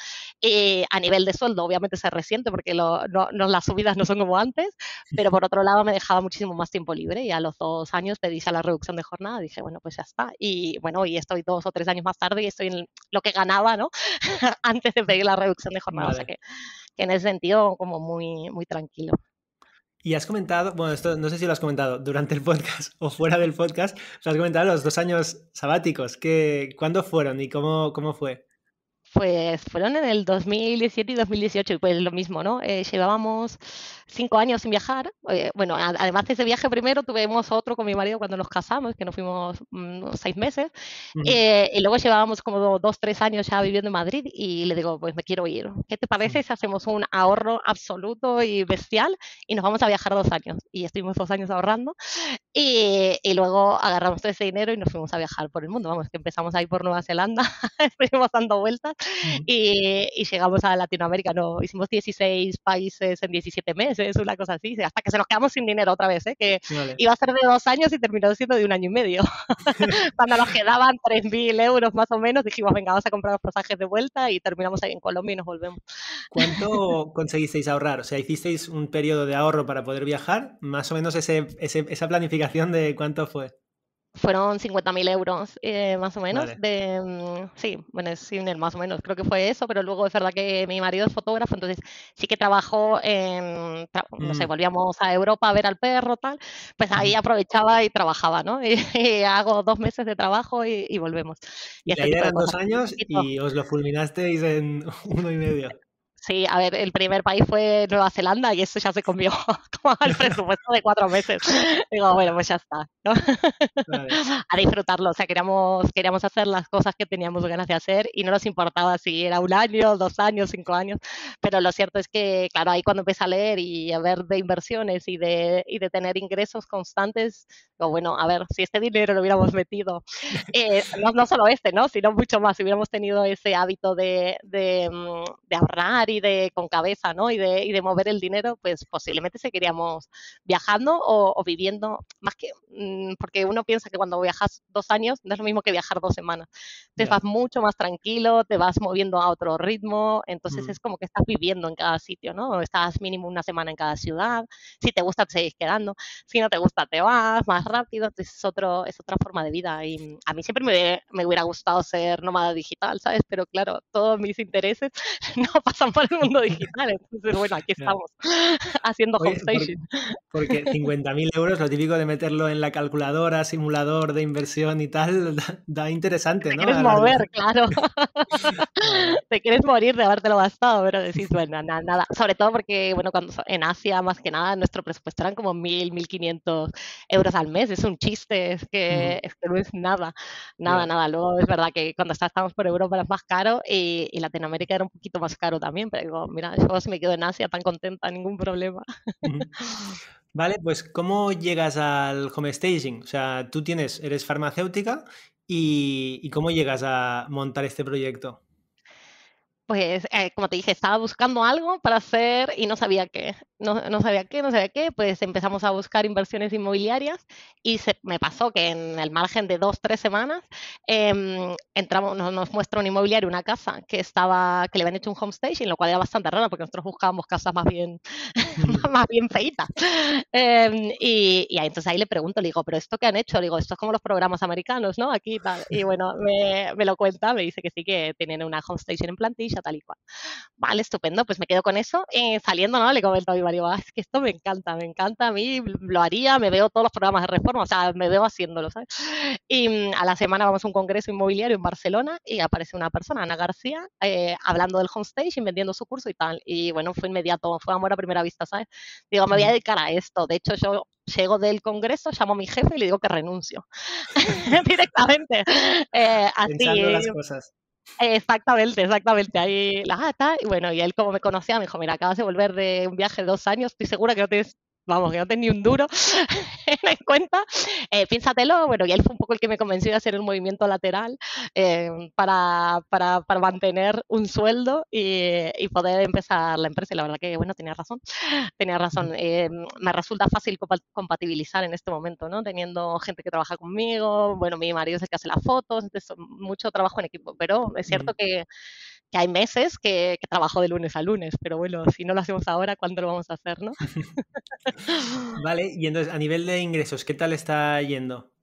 Y a nivel de sueldo, obviamente se resiente porque no, las subidas no son como antes, pero por otro lado me dejaba muchísimo más tiempo libre y a los dos años pedí ya la reducción de jornada, dije, bueno, pues ya está. Y bueno, y estoy dos o tres años más tarde y estoy en lo que ganaba, ¿no? Antes de pedir la reducción de jornada, o sea que, que en ese sentido como muy, muy tranquilo. Y has comentado, bueno, esto no sé si lo has comentado durante el podcast o fuera del podcast, has comentado los dos años sabáticos. ¿Qué, ¿Cuándo fueron y cómo, cómo fue? Pues fueron en el 2017 y 2018, pues lo mismo, ¿no? Eh, llevábamos cinco años sin viajar. Eh, bueno, además de ese viaje primero, tuvimos otro con mi marido cuando nos casamos, que nos fuimos mm, seis meses. Eh, y luego llevábamos como dos, tres años ya viviendo en Madrid y le digo, pues me quiero ir. ¿Qué te parece si hacemos un ahorro absoluto y bestial y nos vamos a viajar dos años? Y estuvimos dos años ahorrando. Y, y luego agarramos todo ese dinero y nos fuimos a viajar por el mundo. Vamos, que empezamos ahí por Nueva Zelanda, estuvimos dando vueltas y, llegamos a Latinoamérica, no, hicimos 16 países en 17 meses, una cosa así, hasta que se nos quedamos sin dinero otra vez, ¿eh? que iba a ser de dos años y terminó siendo de un año y medio. Cuando nos quedaban 3.000 euros más o menos, dijimos, venga, vamos a comprar los pasajes de vuelta y terminamos ahí en Colombia y nos volvemos. ¿Cuánto conseguisteis ahorrar? O sea, hicisteis un periodo de ahorro para poder viajar, más o menos ese, esa planificación de cuánto fue fueron 50.000 euros eh, más o menos. De, mm, sí, bueno, es más o menos, creo que fue eso, pero luego es verdad que mi marido es fotógrafo, entonces sí que trabajó en, no sé, mm. volvíamos a Europa a ver al perro, tal, pues ahí aprovechaba y trabajaba, ¿no? Y, hago dos meses de trabajo y, volvemos. Y, y ahí eran dos años y os lo fulminasteis en uno y medio. Sí, a ver, el primer país fue Nueva Zelanda y eso ya se comió como al presupuesto de cuatro meses. Digo, bueno, pues ya está, ¿no? A disfrutarlo, o sea, queríamos, queríamos hacer las cosas que teníamos ganas de hacer y no nos importaba si era un año, dos años, cinco años, pero lo cierto es que, claro, ahí cuando empecé a leer y a ver de inversiones y de, y de tener ingresos constantes, digo, bueno, a ver, si este dinero lo hubiéramos metido, eh, no, no, solo este, ¿no? Sino mucho más, si hubiéramos tenido ese hábito de, de, mm, de ahorrar de con cabeza, ¿no? Y de, y de mover el dinero, pues posiblemente seguiríamos viajando o, viviendo, más que, mm, porque uno piensa que cuando viajas dos años no es lo mismo que viajar dos semanas. Te vas mucho más tranquilo, te vas moviendo a otro ritmo, entonces mm. es como que estás viviendo en cada sitio, ¿no? Estás mínimo una semana en cada ciudad, si te gusta te seguís quedando, si no te gusta te vas más rápido, entonces es, otro, es otra forma de vida y a mí siempre me, me hubiera gustado ser nómada digital, ¿sabes? Pero claro, todos mis intereses no pasan por el mundo digital. Entonces, bueno, aquí estamos haciendo home station. Porque, 50.000 euros, lo típico de meterlo en la calculadora, simulador de inversión y tal, da, interesante, Te ¿no? quieres mover, claro. Te quieres morir de habértelo gastado, pero decís, bueno, nada, nada. Sobre todo porque, bueno, cuando en Asia, más que nada, nuestro presupuesto eran como 1.000, 1.500 euros al mes. Es un chiste, es que, es que no es nada, nada, nada. Luego es verdad que cuando estábamos por Europa era más caro y, y Latinoamérica era un poquito más caro también, digo, mira, yo me quedo en Asia tan contenta, ningún problema. Vale, pues ¿cómo llegas al home staging? O sea, tú tienes, eres farmacéutica y, y ¿cómo llegas a montar este proyecto? pues, eh, como te dije, estaba buscando algo para hacer y no sabía qué. No, no, sabía qué, no sabía qué. Pues empezamos a buscar inversiones inmobiliarias y se, me pasó que en el margen de dos, tres semanas eh, entramos, nos, nos, muestra un inmobiliario, una casa que estaba, que le habían hecho un home staging, lo cual era bastante raro porque nosotros buscábamos casas más bien, más bien feitas. Eh, y, y entonces ahí le pregunto, le digo, ¿pero esto qué han hecho? Le digo, esto es como los programas americanos, ¿no? Aquí tal. Y bueno, me, me lo cuenta, me dice que sí, que tienen una home staging en plantilla tal y cual. Vale, estupendo, pues me quedo con eso. Eh, saliendo, ¿no? Le comento ah, es que esto me encanta, me encanta a mí, lo haría, me veo todos los programas de reforma, o sea, me veo haciéndolo, ¿sabes? Y mm, a la semana vamos a un congreso inmobiliario en Barcelona y aparece una persona, Ana García, eh, hablando del homestage y vendiendo su curso y tal. Y bueno, fue inmediato, fue amor a primera vista, ¿sabes? Digo, me voy a dedicar a esto. De hecho, yo llego del congreso, llamo a mi jefe y le digo que renuncio directamente. Eh, así. las cosas. Exactamente, exactamente. Ahí la ata. Y bueno, y él como me conocía, me dijo, mira, acabas de volver de un viaje de dos años, estoy segura que no tienes vamos, que no tenía ni un duro en cuenta, eh, piénsatelo, bueno, y él fue un poco el que me convenció de hacer un movimiento lateral eh, para, para, para, mantener un sueldo y, y, poder empezar la empresa. Y la verdad que, bueno, tenía razón, tenía razón. Eh, me resulta fácil compatibilizar en este momento, ¿no? Teniendo gente que trabaja conmigo, bueno, mi marido es el que hace las fotos, entonces mucho trabajo en equipo, pero es cierto que que hay meses que, que, trabajo de lunes a lunes, pero bueno, si no lo hacemos ahora, ¿cuándo lo vamos a hacer, no? vale, y entonces a nivel de ingresos, ¿qué tal está yendo?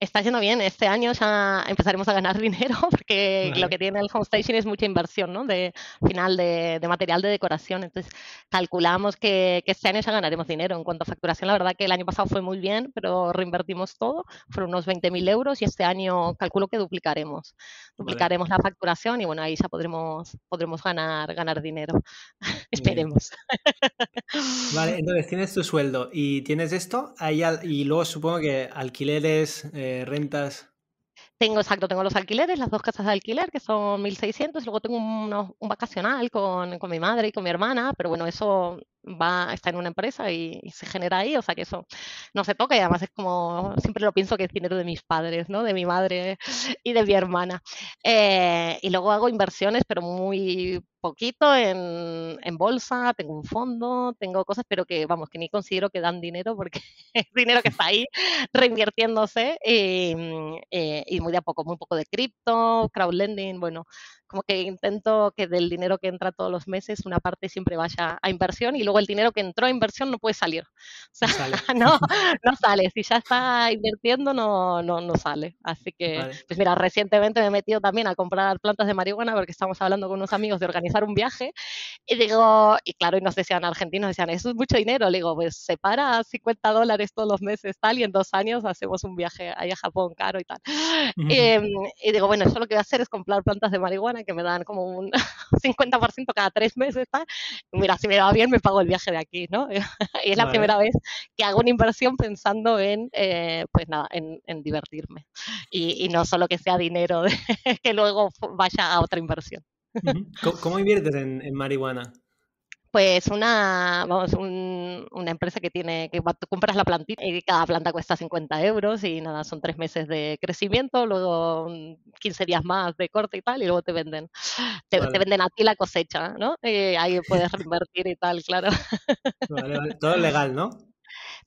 Está yendo bien. Este año ya empezaremos a ganar dinero porque vale. lo que tiene el home station es mucha inversión, ¿no? De final de, de material de decoración. Entonces calculamos que, que, este año ya ganaremos dinero. En cuanto a facturación, la verdad que el año pasado fue muy bien, pero reinvertimos todo. Fueron unos 20.000 euros y este año calculo que duplicaremos. Duplicaremos vale. la facturación y bueno, ahí ya podremos, podremos ganar, ganar dinero. Esperemos. Vale, entonces tienes tu sueldo y tienes esto ahí al, y luego supongo que alquileres, eh, rentas. Tengo, exacto, tengo los alquileres, las dos casas de alquiler, que son 1.600, luego tengo un vacacional con, con, mi madre y con mi hermana, pero bueno, eso va, está en una empresa y, se genera ahí, o sea que eso no se toca y además es como, siempre lo pienso que es dinero de mis padres, ¿no? De mi madre y de mi hermana. Eh, y luego hago inversiones, pero muy poquito en, en, bolsa, tengo un fondo, tengo cosas, pero que, vamos, que ni considero que dan dinero porque es dinero que está ahí reinvirtiéndose y, eh, y muy de a poco, muy poco de cripto, crowdlending, bueno, como que intento que del dinero que entra todos los meses una parte siempre vaya a inversión y luego el dinero que entró a inversión no puede salir. O sea, no, sale. no, no sale. Si ya está invirtiendo, no, no, no sale. Así que, vale. pues mira, recientemente me he metido también a comprar plantas de marihuana porque estamos hablando con unos amigos de organizar un viaje y digo, y claro, y nos decían argentinos, decían, eso es mucho dinero. Le digo, pues separa 50 dólares todos los meses tal y en dos años hacemos un viaje ahí a Japón caro y tal. Uh -huh. y, y digo, bueno, eso lo que voy a hacer es comprar plantas de marihuana que me dan como un 50% cada tres meses. ¿tá? Mira, si me va bien, me pago el viaje de aquí, ¿no? y es la primera vez que hago una inversión pensando en, eh, pues nada, en, en divertirme. Y, y, no solo que sea dinero de, que luego vaya a otra inversión. ¿Cómo, ¿Cómo, inviertes en, en marihuana? Pues una, vamos, un, una empresa que tiene, que tú compras la plantita y cada planta cuesta 50 euros y nada, son tres meses de crecimiento, luego 15 días más de corte y tal, y luego te venden, te, vale. te venden a ti la cosecha, ¿no? Y ahí puedes reinvertir y tal, claro. Vale, vale. Todo legal, ¿no?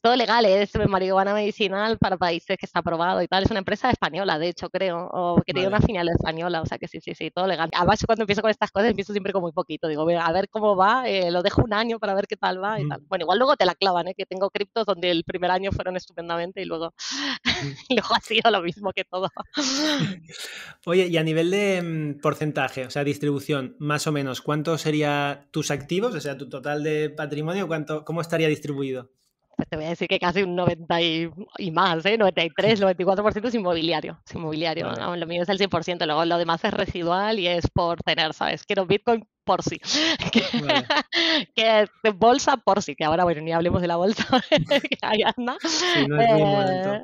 Todo legal, ¿eh? es marihuana medicinal para países que está aprobado y tal. Es una empresa española, de hecho, creo, o que tiene vale. una filial española, o sea que sí, sí, sí, todo legal. Además, cuando empiezo con estas cosas, empiezo siempre con muy poquito. Digo, a ver cómo va, eh, lo dejo un año para ver qué tal va y mm. tal. Bueno, igual luego te la clavan, ¿eh? que tengo criptos donde el primer año fueron estupendamente y luego, y luego ha sido lo mismo que todo. Oye, y a nivel de mm, porcentaje, o sea, distribución, más o menos, ¿cuánto sería tus activos, o sea, tu total de patrimonio, cuánto, cómo estaría distribuido? Pues te voy a decir que casi un 90 y, y más, ¿eh? 93, 94% es inmobiliario. Es inmobiliario, vale. ¿no? lo mío es el 100%, luego lo demás es residual y es por tener, ¿sabes? Quiero Bitcoin por sí. Que, vale. que bolsa por sí, que ahora, bueno, ni hablemos de la bolsa, que ahí anda. Sí, no es eh,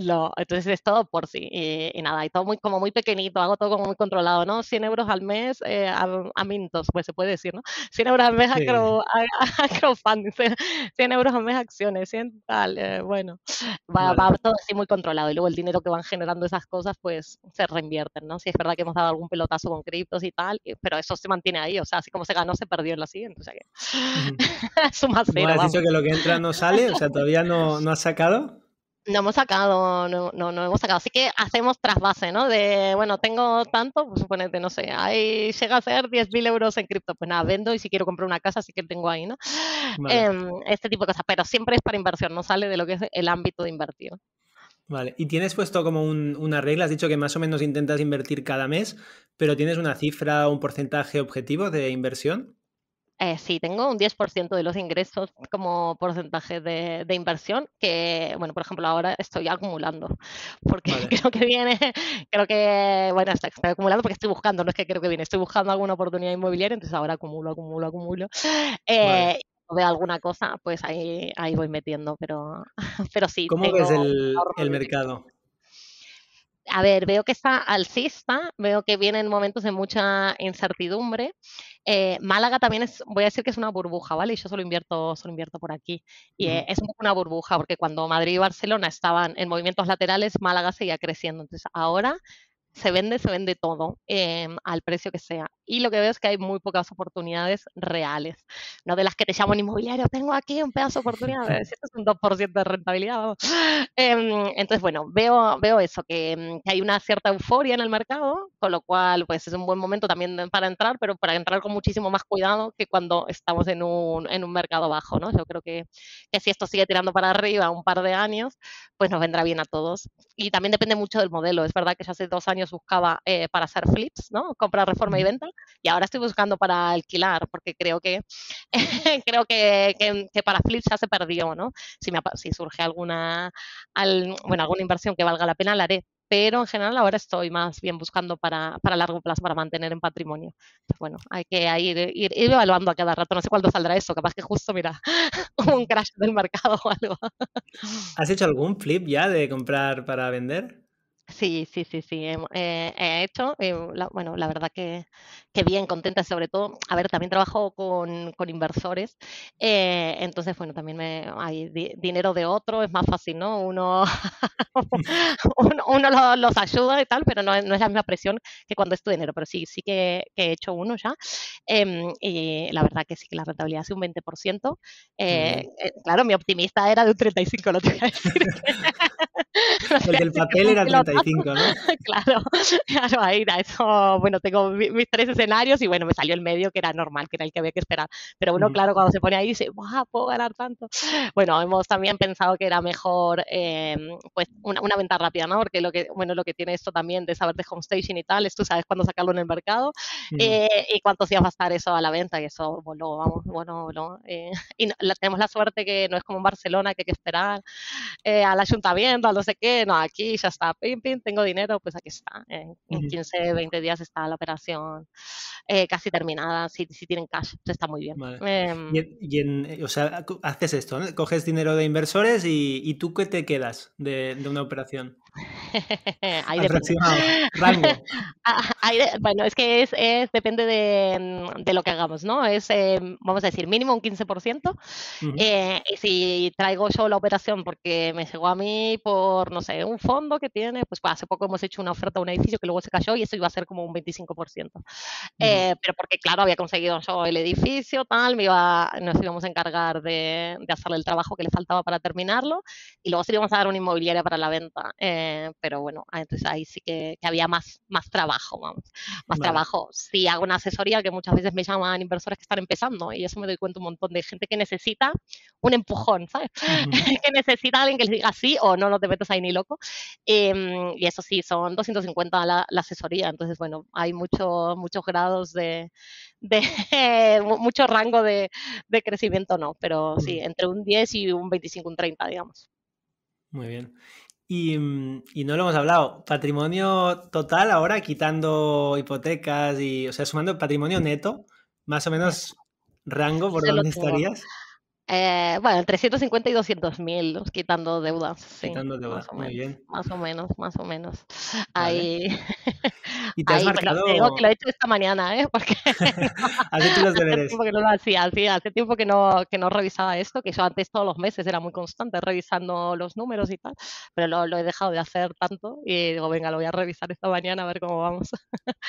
lo, entonces es todo por sí. Y, y, nada, y todo muy, como muy pequeñito, hago todo como muy controlado, ¿no? 100 euros al mes eh, a, a, mintos, pues se puede decir, ¿no? 100 euros al mes sí. a, crowd, a, a, crowdfunding, 100 euros al mes a acciones, 100 tal, eh, bueno, va, vale. va, todo así muy controlado. Y luego el dinero que van generando esas cosas, pues se reinvierten, ¿no? Si es verdad que hemos dado algún pelotazo con criptos y tal, pero eso se mantiene ahí, o sea, así como se ganó, se perdió en la siguiente, o sea que suma cero. ¿Has dicho que lo que entra no sale? O sea, todavía no, no has sacado. No hemos sacado, no, no, no, hemos sacado. Así que hacemos trasvase, ¿no? De, bueno, tengo tanto, pues suponete, no sé, ahí llega a ser 10.000 euros en cripto. Pues nada, vendo y si quiero comprar una casa, sí que tengo ahí, ¿no? Vale. Eh, este tipo de cosas. Pero siempre es para inversión, no sale de lo que es el ámbito de invertir. Vale, y tienes puesto como un, una regla, has dicho que más o menos intentas invertir cada mes, pero ¿tienes una cifra un porcentaje objetivo de inversión? Eh, sí, tengo un 10% de los ingresos como porcentaje de, de, inversión, que, bueno, por ejemplo, ahora estoy acumulando, porque vale. creo que viene, creo que, bueno, estoy, acumulando porque estoy buscando, no es que creo que viene, estoy buscando alguna oportunidad inmobiliaria, entonces ahora acumulo, acumulo, acumulo. Eh, vale. veo alguna cosa, pues ahí, ahí voy metiendo, pero, pero sí. ¿Cómo ves el, el mercado? A ver, veo que está alcista, veo que vienen momentos de mucha incertidumbre. Eh, Málaga también es, voy a decir que es una burbuja, ¿vale? Y yo solo invierto, solo invierto por aquí. Y eh, es una burbuja, porque cuando Madrid y Barcelona estaban en movimientos laterales, Málaga seguía creciendo. Entonces, ahora se vende, se vende todo em, al precio que sea. Y lo que veo es que hay muy pocas oportunidades reales, no de las que te llaman inmobiliario, tengo aquí un pedazo de oportunidades, esto es un 2% de rentabilidad. Em, entonces, bueno, veo, veo eso, que, que, hay una cierta euforia en el mercado, con lo cual, pues es un buen momento también para entrar, pero para entrar con muchísimo más cuidado que cuando estamos en un, en un mercado bajo, ¿no? Yo creo que, que si esto sigue tirando para arriba un par de años, pues nos vendrá bien a todos. Y también depende mucho del modelo. Es verdad que ya hace dos años buscaba eh, para hacer flips, ¿no? Compra, reforma y venta, y ahora estoy buscando para alquilar, porque creo que creo que, que, para flips ya se perdió, ¿no? Si, me, si surge alguna, bueno, alguna inversión que valga la pena, la haré, pero en general ahora estoy más bien buscando para, para largo plazo, para mantener en patrimonio. bueno, hay que ir, ir, ir, evaluando a cada rato, no sé cuándo saldrá eso, capaz que justo, mira, un crash del mercado o algo. ¿Has hecho algún flip ya de comprar para vender? Sí, sí, sí, sí, he, eh, he hecho, eh, bueno, la verdad que, que, bien, contenta, sobre todo, a ver, también trabajo con, con inversores, eh, entonces, bueno, también me, hay dinero de otro, es más fácil, ¿no? Uno, uno, uno los, ayuda y tal, pero no, no, es la misma presión que cuando es tu dinero, pero sí, sí que, que he hecho uno ya, em, y la verdad que sí que la rentabilidad es un 20%, claro, mi optimista era de un 35%, lo te voy a decir. El del papel era 35, ¿no? claro, claro, ahí era eso. Bueno, tengo mis tres escenarios y bueno, me salió el medio que era normal, que era el que había que esperar. Pero bueno, claro, cuando se pone ahí dice, ¡guau! Puedo ganar tanto. Bueno, hemos también pensado que era mejor eh, pues una, una, venta rápida, ¿no? Porque lo que, bueno, lo que tiene esto también de saber de home staging y tal, es tú sabes cuándo sacarlo en el mercado eh, y cuántos días va a estar eso a la venta y eso, bueno, vamos, bueno, no, eh, y la, tenemos la suerte que no es como en Barcelona que hay que esperar al ayuntamiento, a los sé qué, no, aquí ya está, pim, pim, tengo dinero, pues aquí está. En, 15, 20 días está la operación eh, casi terminada, si, si, tienen cash, está muy bien. Em, y, en, o sea, haces esto, ¿no? coges dinero de inversores y, y tú qué te quedas de, de una operación. Aproximado, rango. Ah, bueno, es que es, es depende de, mm, de, lo que hagamos, ¿no? Es, eh, vamos a decir, mínimo un 15%. eh, y si traigo yo la operación porque me llegó a mí por, no sé, un fondo que tiene, pues, pues hace poco hemos hecho una oferta a un edificio que luego se cayó y eso iba a ser como un 25%. eh, pero porque, claro, había conseguido yo el edificio, tal, me iba, nos íbamos a encargar de, de hacerle el trabajo que le faltaba para terminarlo y luego sí íbamos a dar una inmobiliaria para la venta. Eh, eh, pero bueno, entonces ahí sí que, que, había más, más trabajo, vamos, más vale. trabajo. Sí hago una asesoría que muchas veces me llaman inversores que están empezando y eso me doy cuenta un montón de gente que necesita un empujón, ¿sabes? Uh -huh. que necesita alguien que les diga sí o no, no te metas ahí ni loco. Eh, y eso sí, son 250 la, la, asesoría, entonces bueno, hay mucho, muchos grados de, de mucho rango de, de, crecimiento, no, pero sí, entre un 10 y un 25, un 30, digamos. Muy bien. Y, mm, y, no lo hemos hablado. Patrimonio total ahora, quitando hipotecas y, o sea, sumando patrimonio neto, más o menos rango por dónde estarías. Eh, bueno, entre 150 y 200 mil, quitando deudas. Sí, quitando deudas, muy menos, bien. Más o menos, más o menos. Vale. Ahí. Y te has Ahí, marcado. Bueno, digo que lo he hecho esta mañana, ¿eh? Porque. Hace tiempo que no lo hacía, sí, hace tiempo que no, que no revisaba esto, que yo antes todos los meses era muy constante revisando los números y tal, pero lo, lo he dejado de hacer tanto y digo, venga, lo voy a revisar esta mañana a ver cómo vamos.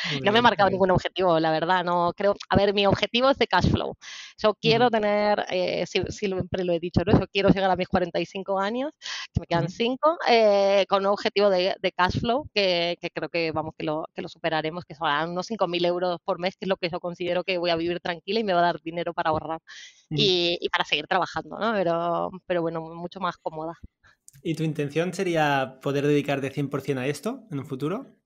Muy no me he marcado bien. ningún objetivo, la verdad, no creo. A ver, mi objetivo es de cash flow. Yo quiero Ujú. tener, eh, sí, siempre lo he dicho, ¿no? Yo quiero llegar a mis 45 años, que me quedan Ujú. 5, eh, con un objetivo de, de cash flow que, que creo que, vamos, que lo, que lo superaremos, que son unos 5.000 euros por mes, que es lo que yo considero que voy a vivir tranquila y me va a dar dinero para ahorrar Ujú. y, y para seguir trabajando, ¿no? Pero, pero bueno, mucho más cómoda. ¿Y tu intención sería poder dedicarte 100% a esto en un futuro?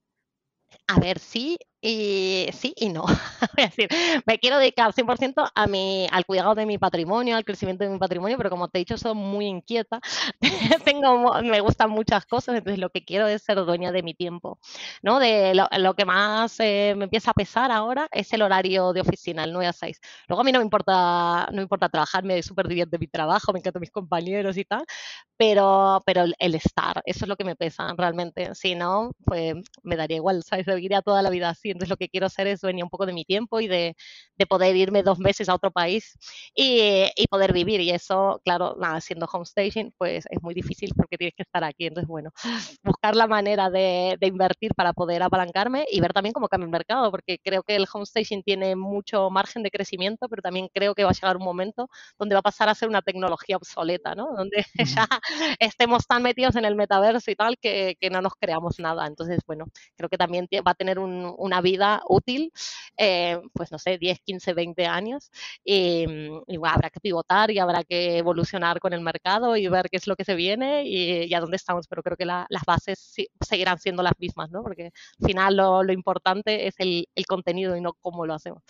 A ver, sí, y sí y no. Decir, me quiero dedicar 100% a mi, al cuidado de mi patrimonio, al crecimiento de mi patrimonio, pero como te he dicho, soy muy inquieta. Tengo, me gustan muchas cosas, entonces lo que quiero es ser dueña de mi tiempo. ¿no? De lo, que más eh, me empieza a pesar ahora es el horario de oficina, el 9 a 6. Luego a mí no me importa, no me importa trabajar, me súper divierte mi trabajo, me encantan mis compañeros y tal, pero, pero el, estar, eso es lo que me pesa realmente. Si no, pues me daría igual, ¿sabes? Seguiría toda la vida así. Entonces lo que quiero hacer es dueña un poco de mi tiempo y de, de poder irme dos meses a otro país y, y, poder vivir. Y eso, claro, nada, siendo homestaging, pues es muy difícil porque tienes que estar aquí. Entonces, bueno, buscar la manera de, de invertir para poder apalancarme y ver también cómo cambia el mercado, porque creo que el homestaging tiene mucho margen de crecimiento, pero también creo que va a llegar un momento donde va a pasar a ser una tecnología obsoleta, ¿no? Donde ya estemos tan metidos en el metaverso y tal que, que, no nos creamos nada. Entonces, bueno, creo que también va a tener un, una vida útil, eh, pues no sé, 10, 15, 20 años y, bueno, habrá que pivotar y habrá que evolucionar con el mercado y ver qué es lo que se viene y, y a dónde estamos, pero creo que la, las bases seguirán siendo las mismas, ¿no? Porque al final lo, lo importante es el, el contenido y no cómo lo hacemos.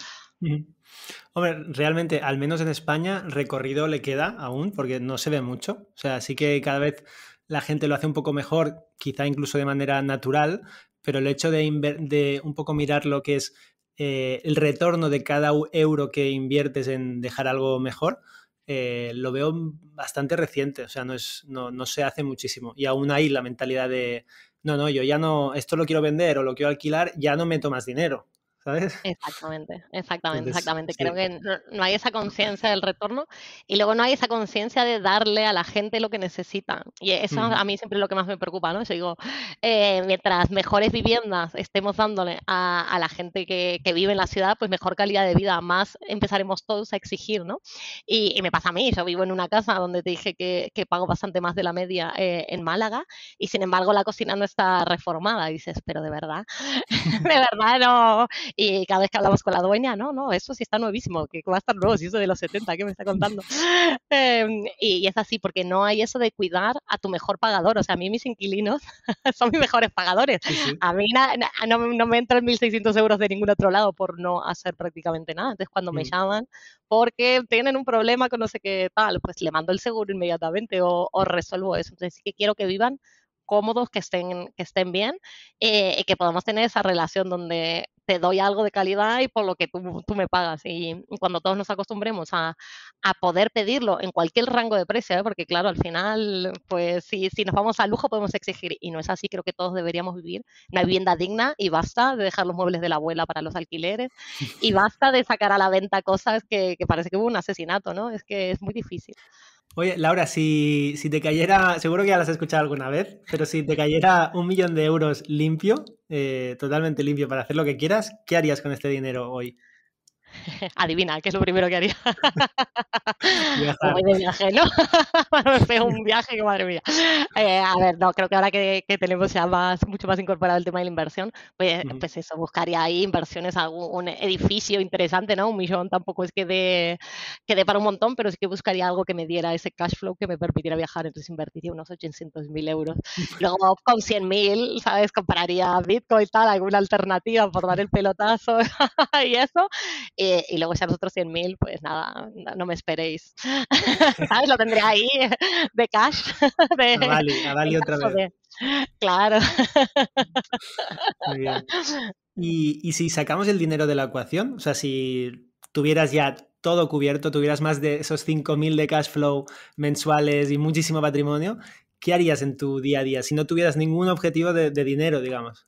Hombre, realmente, al menos en España, recorrido le queda aún, porque no se ve mucho. O sea, sí que cada vez la gente lo hace un poco mejor, quizá incluso de manera natural, pero el hecho de, un poco mirar lo que es eh, el retorno de cada euro que inviertes en dejar algo mejor, eh, lo veo bastante reciente, o sea, no, es, no, no, se hace muchísimo. Y aún hay la mentalidad de, no, no, yo ya no, esto lo quiero vender o lo quiero alquilar, ya no meto más dinero. ¿Sabes? Exactamente, exactamente, exactamente. Sí. Creo que no, no, hay esa conciencia del retorno y luego no hay esa conciencia de darle a la gente lo que necesita. Y eso mm. a mí siempre es lo que más me preocupa, ¿no? Yo digo, eh, mientras mejores viviendas estemos dándole a, a la gente que, que, vive en la ciudad, pues mejor calidad de vida, más empezaremos todos a exigir, ¿no? Y, y, me pasa a mí, yo vivo en una casa donde te dije que, que pago bastante más de la media eh, en Málaga y sin embargo la cocina no está reformada. Y dices, pero de verdad, de verdad no y cada vez que hablamos con la dueña, no, no, eso sí está nuevísimo, que va a estar nuevo, si eso de los 70, ¿qué me está contando? eh, y, y, es así, porque no hay eso de cuidar a tu mejor pagador, o sea, a mí mis inquilinos son mis mejores pagadores, sí, sí. a mí na, na, no, no, me entran 1.600 euros de ningún otro lado por no hacer prácticamente nada, entonces cuando mm. me llaman porque tienen un problema con no sé qué tal, pues le mando el seguro inmediatamente o, o resuelvo eso, entonces sí que quiero que vivan cómodos, que estén, que estén bien eh, y que podamos tener esa relación donde te doy algo de calidad y por lo que tú, tú me pagas. Y, cuando todos nos acostumbremos a, a, poder pedirlo en cualquier rango de precio, ¿eh? porque claro, al final, pues si, si nos vamos al lujo podemos exigir y no es así, creo que todos deberíamos vivir una vivienda digna y basta de dejar los muebles de la abuela para los alquileres y basta de sacar a la venta cosas que, que parece que hubo un asesinato, ¿no? Es que es muy difícil. Oye, Laura, si, si, te cayera, seguro que ya las has escuchado alguna vez, pero si te cayera un millón de euros limpio, eh, totalmente limpio para hacer lo que quieras, ¿qué harías con este dinero hoy? Adivina, ¿qué es lo primero que haría? Voy de viaje, ¿no? Un viaje, que madre mía. Eh, a ver, no, creo que ahora que, que, tenemos ya más, mucho más incorporado el tema de la inversión, pues, uh -huh. pues eso, buscaría ahí inversiones, algún edificio interesante, ¿no? Un millón tampoco es que dé, que dé para un montón, pero sí que buscaría algo que me diera ese cash flow que me permitiera viajar, entonces invertiría unos 800 mil euros. Luego con 100 mil, ¿sabes? Compraría Bitcoin y tal, alguna alternativa por dar el pelotazo y eso. Y, eh, y luego los otros 100 mil, pues nada, no me esperéis. ¿Sabes? Lo tendré ahí de cash. De, a Bali, a otra vez. De... Claro. Muy bien. Y, y si sacamos el dinero de la ecuación, o sea, si tuvieras ya todo cubierto, tuvieras más de esos 5.000 de cash flow mensuales y muchísimo patrimonio, ¿qué harías en tu día a día si no tuvieras ningún objetivo de, de dinero, digamos?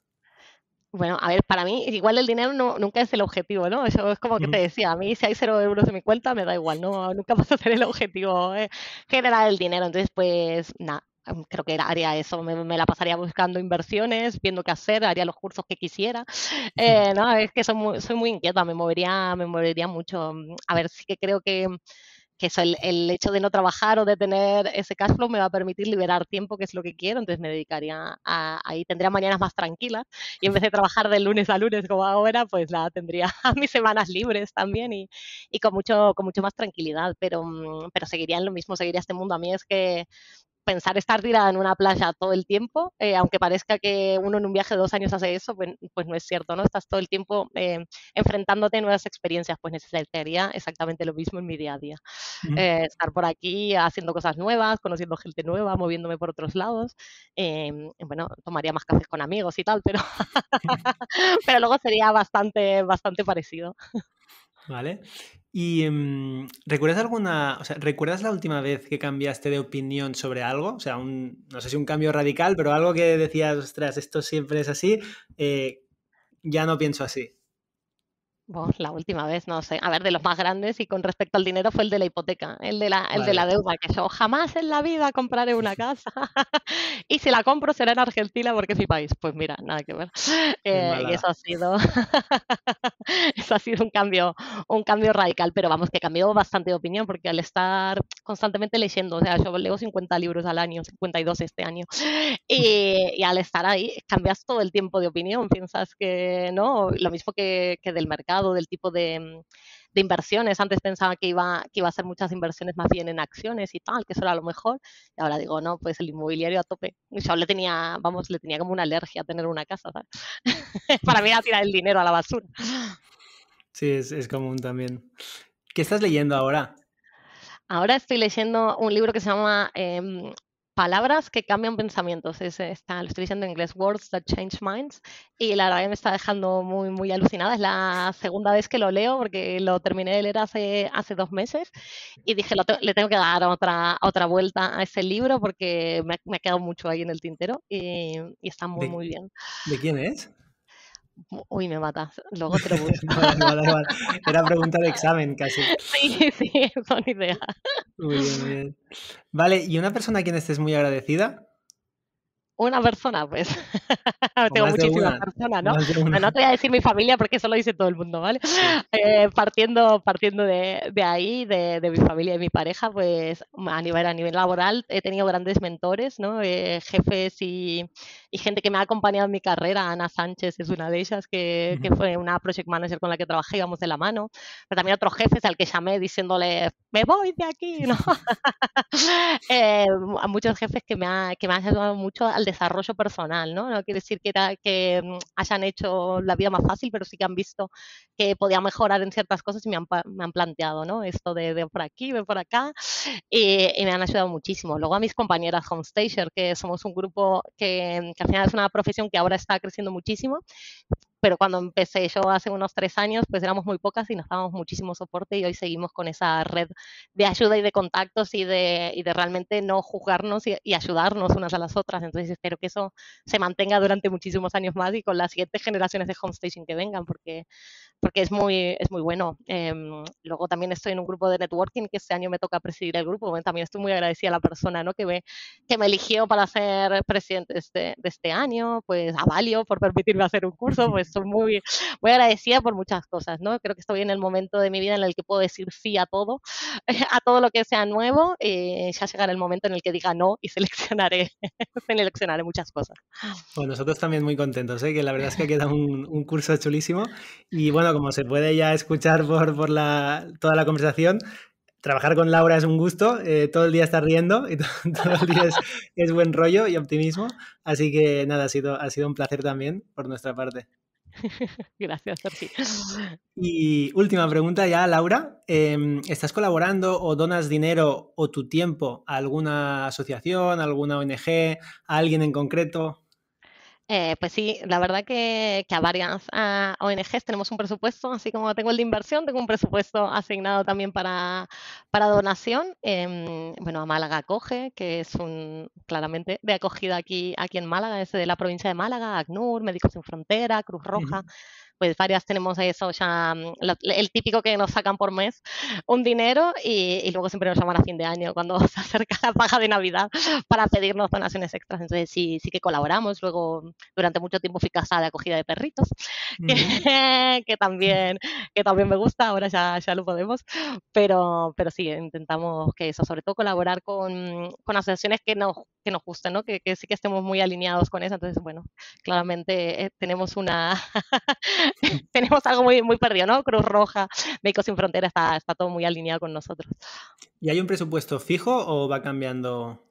Bueno, a ver, para mí igual el dinero no, nunca es el objetivo, ¿no? Eso es como que te decía, a mí si hay cero euros en mi cuenta me da igual, ¿no? Nunca vas a ser el objetivo eh, generar el dinero. Entonces, pues nada, creo que haría eso, me, me, la pasaría buscando inversiones, viendo qué hacer, haría los cursos que quisiera. Eh, no, es que soy muy, soy muy inquieta, me movería, me movería mucho. A ver, sí que creo que que eso, el, el, hecho de no trabajar o de tener ese cash flow me va a permitir liberar tiempo, que es lo que quiero, entonces me dedicaría a, ahí, tendría mañanas más tranquilas y en vez de trabajar de lunes a lunes como ahora, pues nada, tendría mis semanas libres también y, y con, mucho, con mucho más tranquilidad, pero, pero seguiría en lo mismo, seguiría este mundo. A mí es que pensar estar tirada en una playa todo el tiempo, eh, aunque parezca que uno en un viaje de dos años hace eso, pues, pues no es cierto, ¿no? Estás todo el tiempo eh, enfrentándote a nuevas experiencias, pues necesitaría exactamente lo mismo en mi día a día. Eh, estar por aquí haciendo cosas nuevas, conociendo gente nueva, moviéndome por otros lados. Em, bueno, tomaría más cafés con amigos y tal, pero, pero luego sería bastante, bastante parecido. Vale. ¿Y em, recuerdas alguna, o sea, recuerdas la última vez que cambiaste de opinión sobre algo? O sea, un, no sé si un cambio radical, pero algo que decías, ostras, esto siempre es así, eh, ya no pienso así la última vez, no sé. A ver, de los más grandes y con respecto al dinero fue el de la hipoteca, el de la, el de la deuda, que yo jamás en la vida compraré una casa. y si la compro será en Argentina porque es mi país. Pues mira, nada que ver. Eh, y eso ha sido eso ha sido un cambio, un cambio radical, pero vamos, que cambió bastante de opinión porque al estar constantemente leyendo, o sea, yo leo 50 libros al año, 52 este año, y, y al estar ahí cambias todo el tiempo de opinión, piensas que no, lo mismo que, que del mercado del tipo mm, de, inversiones. Antes pensaba que iba, que iba a ser muchas inversiones más bien en acciones y tal, que eso era lo mejor. Y ahora digo, no, pues el inmobiliario a tope. Yo le tenía, vamos, le tenía como una alergia a tener una casa, Para mí era tirar el dinero a la basura. Sí, es, común también. ¿Qué estás leyendo ahora? Ahora estoy leyendo un libro que se llama em, palabras que cambian pensamientos. Es, está, lo estoy diciendo en inglés, Words That Change Minds. Y la verdad que me está dejando muy, muy alucinada. Es la segunda vez que lo leo porque lo terminé de leer hace, hace dos meses y dije, le tengo que dar otra, otra vuelta a ese libro porque me, ha quedado mucho ahí en el tintero y, está muy, muy bien. ¿De quién es? Uy, me matas. Luego te lo busco. Era pregunta de examen casi. Sí, sí, son ideas. Muy bien, muy bien. Vale, ¿y una persona a quien estés muy agradecida? una persona, pues. Tengo muchísimas personas, ¿no? no te voy a decir mi familia porque eso lo dice todo el mundo, ¿vale? Eh, partiendo partiendo de, de ahí, de, de, mi familia y mi pareja, pues a nivel, a nivel laboral he tenido grandes mentores, ¿no? Eh, jefes y, y, gente que me ha acompañado en mi carrera. Ana Sánchez es una de ellas, que, que, fue una project manager con la que trabajé, íbamos de la mano. Pero también otros jefes al que llamé diciéndole, me voy de aquí, ¿no? eh, a muchos jefes que me, ha, que me han ayudado mucho al desarrollo personal, ¿no? No quiere decir que, que mm, hayan hecho la vida más fácil, pero sí que han visto que podía mejorar en ciertas cosas y me han, me han planteado, ¿no? Esto de, de, por aquí, de por acá, y, y, me han ayudado muchísimo. Luego a mis compañeras Homestager, que somos un grupo que, que al final es una profesión que ahora está creciendo muchísimo, pero cuando empecé yo hace unos tres años, pues éramos muy pocas y nos dábamos muchísimo soporte y hoy seguimos con esa red de ayuda y de contactos y de, y de realmente no juzgarnos y, ayudarnos unas a las otras. Entonces espero que eso se mantenga durante muchísimos años más y con las siguientes generaciones de Homestation que vengan, porque, porque es, muy, es muy bueno. Eh, luego también estoy en un grupo de networking que este año me toca presidir el grupo. También estoy muy agradecida a la persona ¿no? que, me, que me eligió para ser presidente de este, de este año, pues a Valio por permitirme hacer un curso, pues estoy muy, muy agradecida por muchas cosas, ¿no? Creo que estoy en el momento de mi vida en el que puedo decir sí a todo, a todo lo que sea nuevo, y ya llegará el momento en el que diga no y seleccionaré, seleccionaré muchas cosas. Bueno, nosotros también muy contentos, ¿eh? que la verdad es que queda un, un curso chulísimo y bueno, como se puede ya escuchar por, por la, toda la conversación, trabajar con Laura es un gusto, eh, todo el día está riendo y todo, el día es, buen rollo y optimismo. Así que nada, ha sido, ha sido un placer también por nuestra parte. Gracias, Sergi. Y última pregunta ya, Laura. Em, ¿Estás colaborando o donas dinero o tu tiempo a alguna asociación, a alguna ONG, a alguien en concreto? Eh, pues sí, la verdad que, a varias ONGs tenemos un presupuesto, así como tengo el de inversión, tengo un presupuesto asignado también para, para donación. Em, bueno, a Málaga Acoge, que es un claramente de acogida aquí, aquí en Málaga, es de la provincia de Málaga, ACNUR, Médicos Sin Frontera, Cruz Roja pues varias tenemos eso, ya mm, el típico que nos sacan por mes un dinero y, luego siempre nos llaman a fin de año cuando se acerca la paga de Navidad para pedirnos donaciones extras. Entonces sí, sí que colaboramos. Luego durante mucho tiempo fui casada de acogida de perritos, que, también, que también me gusta, ahora ya, ya lo podemos, pero, pero sí, intentamos que eso, sobre todo colaborar con, con asociaciones que nos, que nos gusten, ¿no? que, que sí que estemos muy alineados con eso. Entonces, bueno, claramente eh, tenemos una tenemos algo muy, muy perdido, ¿no? Cruz Roja, Médicos Sin Frontera, está, está todo muy alineado con nosotros. ¿Y hay un presupuesto fijo o va cambiando?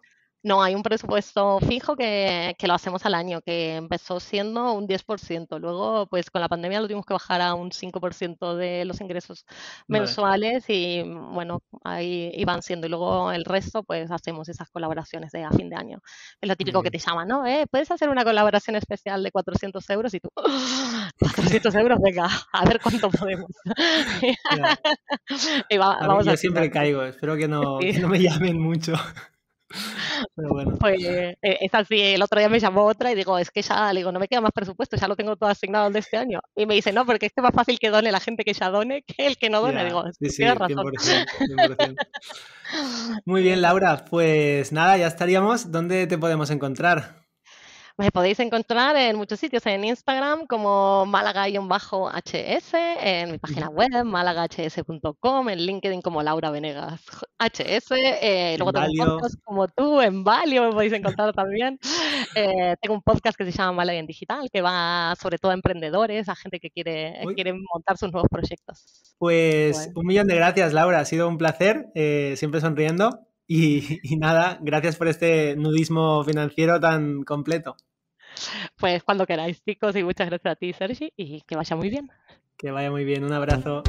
No, hay un presupuesto fijo que, que, lo hacemos al año, que empezó siendo un 10%. Luego, pues con la pandemia lo tuvimos que bajar a un 5% de los ingresos mensuales y bueno, ahí iban siendo. Y luego el resto, pues hacemos esas colaboraciones de a fin de año. Es lo típico que te llaman, ¿no? ¿Eh? Puedes hacer una colaboración especial de 400 euros y tú, 400 euros, venga, a ver cuánto podemos. y va, vamos yo siempre caigo, espero que no, que no me llamen mucho. Pero bueno. Pues eh, es así, el otro día me llamó otra y digo, es que ya, le digo, no me queda más presupuesto, ya lo tengo todo asignado de este año. Y me dice, no, porque es que es más fácil que done la gente que ya done que el que no done. digo, sí, sí, razón. 100%, Muy bien, Laura, pues nada, ya estaríamos. ¿Dónde te podemos encontrar? Me podéis encontrar en muchos sitios, en Instagram como málaga-hs, en mi página web málagahs.com, en LinkedIn como Laura Venegas HS, eh, luego tengo podcast como tú, en Valio me podéis encontrar también. Eh, tengo un podcast que se llama Málaga en Digital, que va sobre todo a emprendedores, a gente que quiere, quiere montar sus nuevos proyectos. Pues un millón de gracias, Laura. Ha sido un placer, eh, siempre sonriendo. Y, y, nada, gracias por este nudismo financiero tan completo. Pues cuando queráis, chicos, y muchas gracias a ti, Sergi, y que vaya muy bien. Que vaya muy bien, un abrazo.